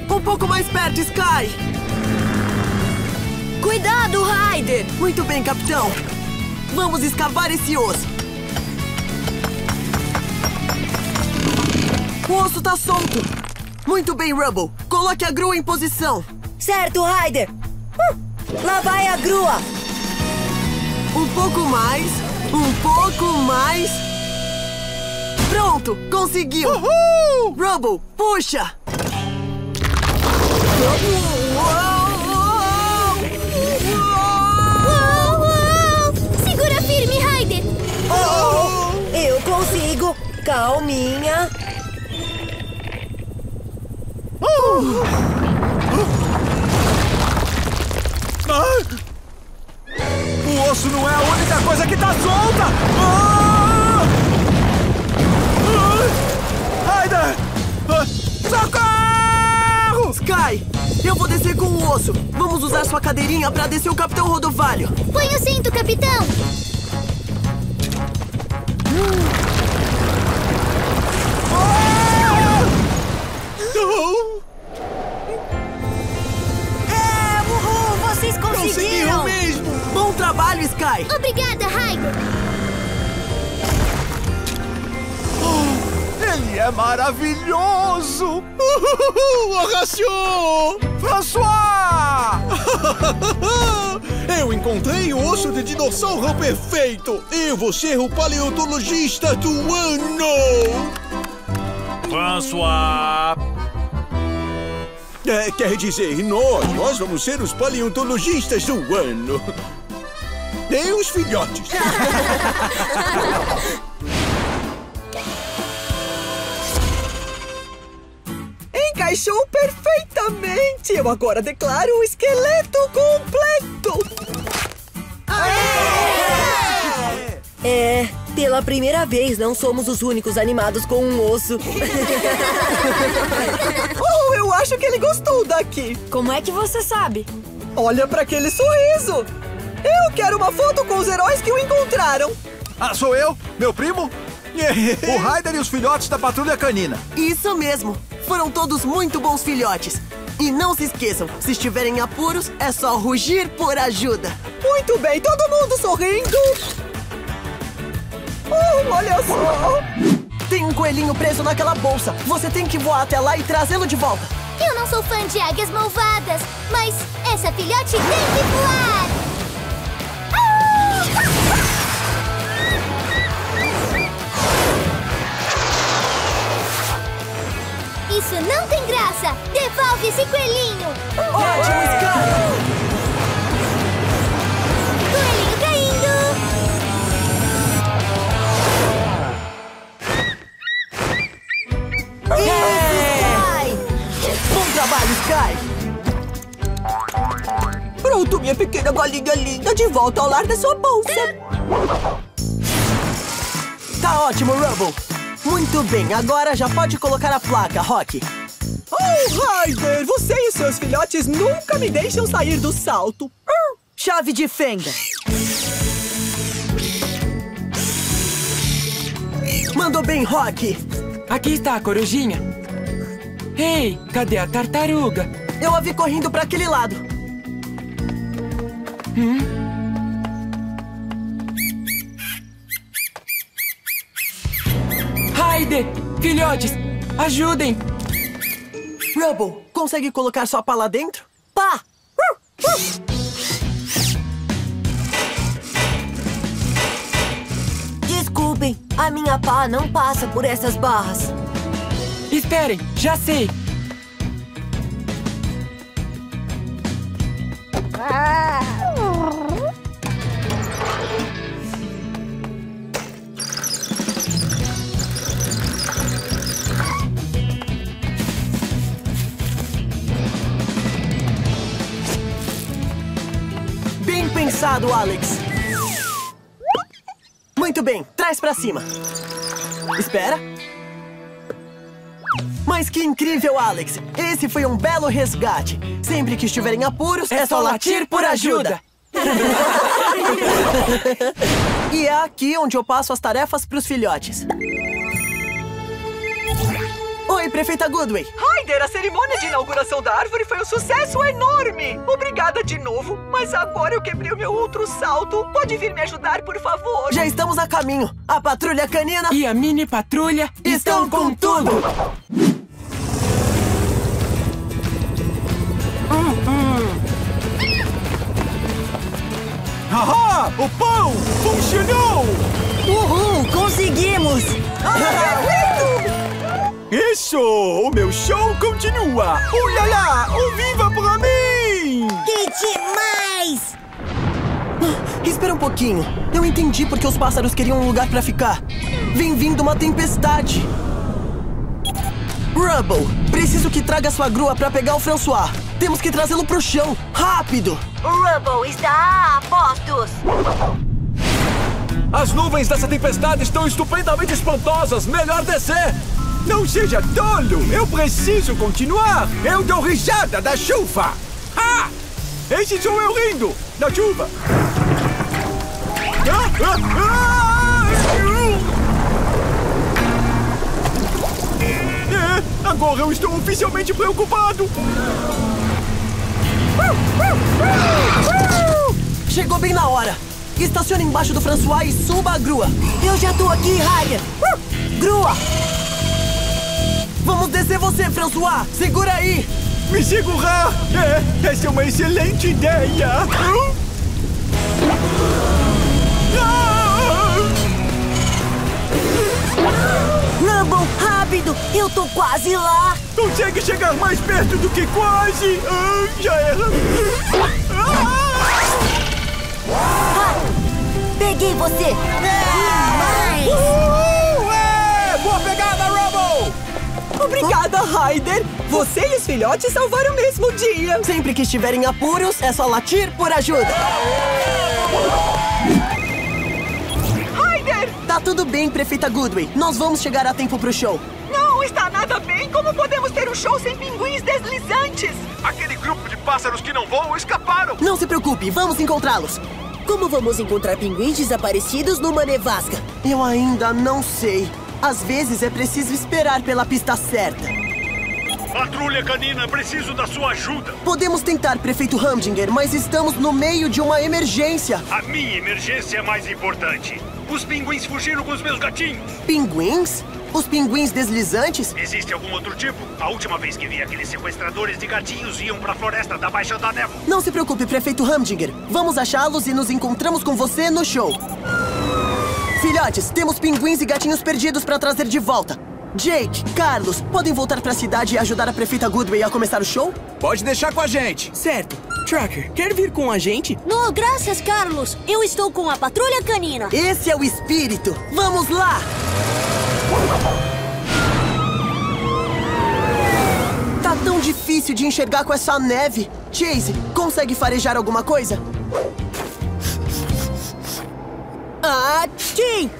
Um pouco mais perto, Sky! Cuidado, Ryder! Muito bem, capitão. Vamos escavar esse osso. O osso tá solto. Muito bem, Rubble. Coloque a grua em posição. Certo, Ryder. Uh, lá vai a grua. Um pouco mais. Um pouco mais. Pronto, conseguiu. Uhul! Rubble, puxa. Uau, uau! Segura firme, Ryder. Oh, eu consigo. Calminha. Ah! O osso não é a única coisa que tá solta! Ah! Aida! Ah, socorro! Sky, eu vou descer com o osso. Vamos usar sua cadeirinha para descer o Capitão Rodovalho. Põe o cinto, Capitão. Não! É, uhul, vocês conseguiram! Conseguiram mesmo! Bom trabalho, Sky! Obrigada, Raider! Maravilhoso! Horácio! François! Eu encontrei o osso de dinossauro perfeito! Eu vou ser o paleontologista do ano! François! É, quer dizer, nós, nós vamos ser os paleontologistas do ano! Nem os filhotes! Encaixou perfeitamente! Eu agora declaro o esqueleto completo! É, pela primeira vez não somos os únicos animados com um osso. oh, eu acho que ele gostou daqui! Como é que você sabe? Olha para aquele sorriso! Eu quero uma foto com os heróis que o encontraram! Ah, sou eu, meu primo, o Ryder e os filhotes da patrulha canina. Isso mesmo! Foram todos muito bons filhotes. E não se esqueçam, se estiverem em apuros, é só rugir por ajuda. Muito bem, todo mundo sorrindo! Oh, olha só! Tem um coelhinho preso naquela bolsa. Você tem que voar até lá e trazê-lo de volta. Eu não sou fã de águias malvadas, mas essa filhote tem que voar! Isso não tem graça! Devolve esse coelhinho! Ótimo, Sky! Coelhinho caindo! Sky! Bom trabalho, Sky! Pronto, minha pequena galinha linda, de volta ao lar da sua bolsa! Tá ótimo, Rubble! Muito bem, agora já pode colocar a placa, Rock. Oh, Ryder, você e seus filhotes nunca me deixam sair do salto. Chave de fenda. Mandou bem, Rock. Aqui está a corujinha. Ei, cadê a tartaruga? Eu a vi correndo para aquele lado. Hum? Filhotes, ajudem! Rubble, consegue colocar sua pá lá dentro? Pá! Desculpem, a minha pá não passa por essas barras. Esperem, já sei! Bem pensado, Alex. Muito bem, traz pra cima. Espera. Mas que incrível, Alex! Esse foi um belo resgate. Sempre que estiverem apuros, é, só latir por ajuda. e é aqui onde eu passo as tarefas pros filhotes. Oi, prefeita Goodway. Ryder, a cerimônia de inauguração da árvore foi um sucesso enorme. Obrigada de novo. Mas agora eu quebrei o meu outro salto. Pode vir me ajudar, por favor? Já estamos a caminho. A patrulha canina e a mini patrulha estão com tudo. Haha! O pão funcionou! Uhul! Conseguimos! Isso! O meu show continua! Ulala! Um viva pra mim! Que demais! Espera um pouquinho. Eu entendi porque os pássaros queriam um lugar pra ficar. Vem vindo uma tempestade. Rubble, preciso que traga sua grua pra pegar o François. Temos que trazê-lo pro chão. Rápido! O Rubble está a postos. As nuvens dessa tempestade estão estupendamente espantosas. Melhor descer. Não seja tolo! Eu preciso continuar! Eu dou risada da chuva! Ah! Esse sou eu rindo! Da chuva! Ah, ah, ah! É, agora eu estou oficialmente preocupado! Chegou bem na hora! Estacione embaixo do François e suba a grua! Eu já tô aqui, Ryan! Grua! Vamos descer você, François! Segura aí! Me segurar! É, essa é uma excelente ideia! Rumble, rápido! Eu tô quase lá! Consegue chegar mais perto do que quase! Ah, já era! Ah, peguei você! Obrigada, Ryder! Você e os filhotes salvaram o mesmo dia! Sempre que estiverem apuros, é só latir por ajuda! Ryder! Tá tudo bem, prefeita Goodway. Nós vamos chegar a tempo pro show. Não está nada bem! Como podemos ter um show sem pinguins deslizantes? Aquele grupo de pássaros que não voam escaparam! Não se preocupe, vamos encontrá-los! Como vamos encontrar pinguins desaparecidos numa nevasca? Eu ainda não sei. Às vezes é preciso esperar pela pista certa. Patrulha canina, preciso da sua ajuda. Podemos tentar, prefeito Hamdinger, mas estamos no meio de uma emergência. A minha emergência é mais importante. Os pinguins fugiram com os meus gatinhos. Pinguins? Os pinguins deslizantes? Existe algum outro tipo? A última vez que vi aqueles sequestradores de gatinhos iam para a floresta da Baixa da Névoa. Não se preocupe, prefeito Hamdinger. Vamos achá-los e nos encontramos com você no show. Filhotes, temos pinguins e gatinhos perdidos para trazer de volta. Jake, Carlos, podem voltar para a cidade e ajudar a prefeita Goodway a começar o show? Pode deixar com a gente. Certo. Tracker, quer vir com a gente? No, graças, Carlos. Eu estou com a patrulha canina. Esse é o espírito. Vamos lá! Tá tão difícil de enxergar com essa neve. Chase, consegue farejar alguma coisa? Ah, sim!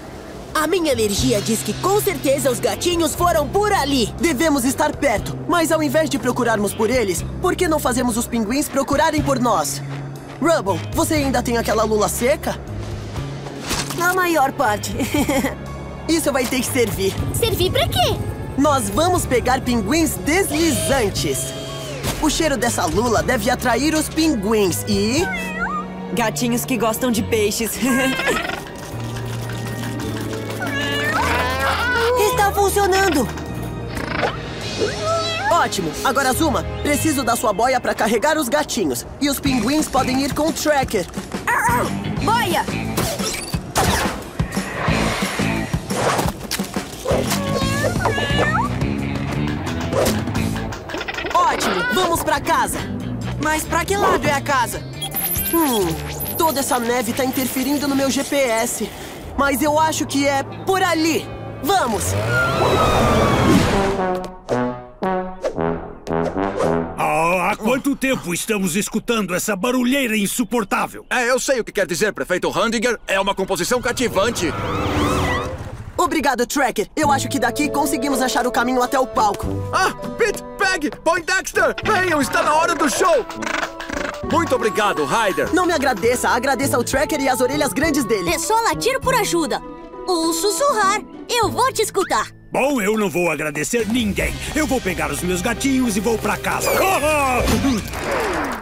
A minha energia diz que com certeza os gatinhos foram por ali. Devemos estar perto, mas ao invés de procurarmos por eles, por que não fazemos os pinguins procurarem por nós? Rubble, você ainda tem aquela lula seca? Na maior parte. Isso vai ter que servir. Servir pra quê? Nós vamos pegar pinguins deslizantes. O cheiro dessa lula deve atrair os pinguins e... Gatinhos que gostam de peixes. funcionando! Ótimo! Agora, Zuma, preciso da sua boia para carregar os gatinhos. E os pinguins podem ir com o tracker. Boia! Ótimo! Vamos para casa! Mas pra que lado é a casa? Hum, toda essa neve tá interferindo no meu GPS. Mas eu acho que é por ali. Vamos! Ah, há quanto tempo estamos escutando essa barulheira insuportável? É, eu sei o que quer dizer, prefeito Handinger. É uma composição cativante. Obrigado, Tracker. Eu acho que daqui conseguimos achar o caminho até o palco. Ah, Pete, Peg, Poindexter, venham, está na hora do show! Muito obrigado, Ryder. Não me agradeça, agradeça ao Tracker e as orelhas grandes dele. É só latir por ajuda. Ou sussurrar. Eu vou te escutar. Bom, eu não vou agradecer ninguém. Eu vou pegar os meus gatinhos e vou pra casa.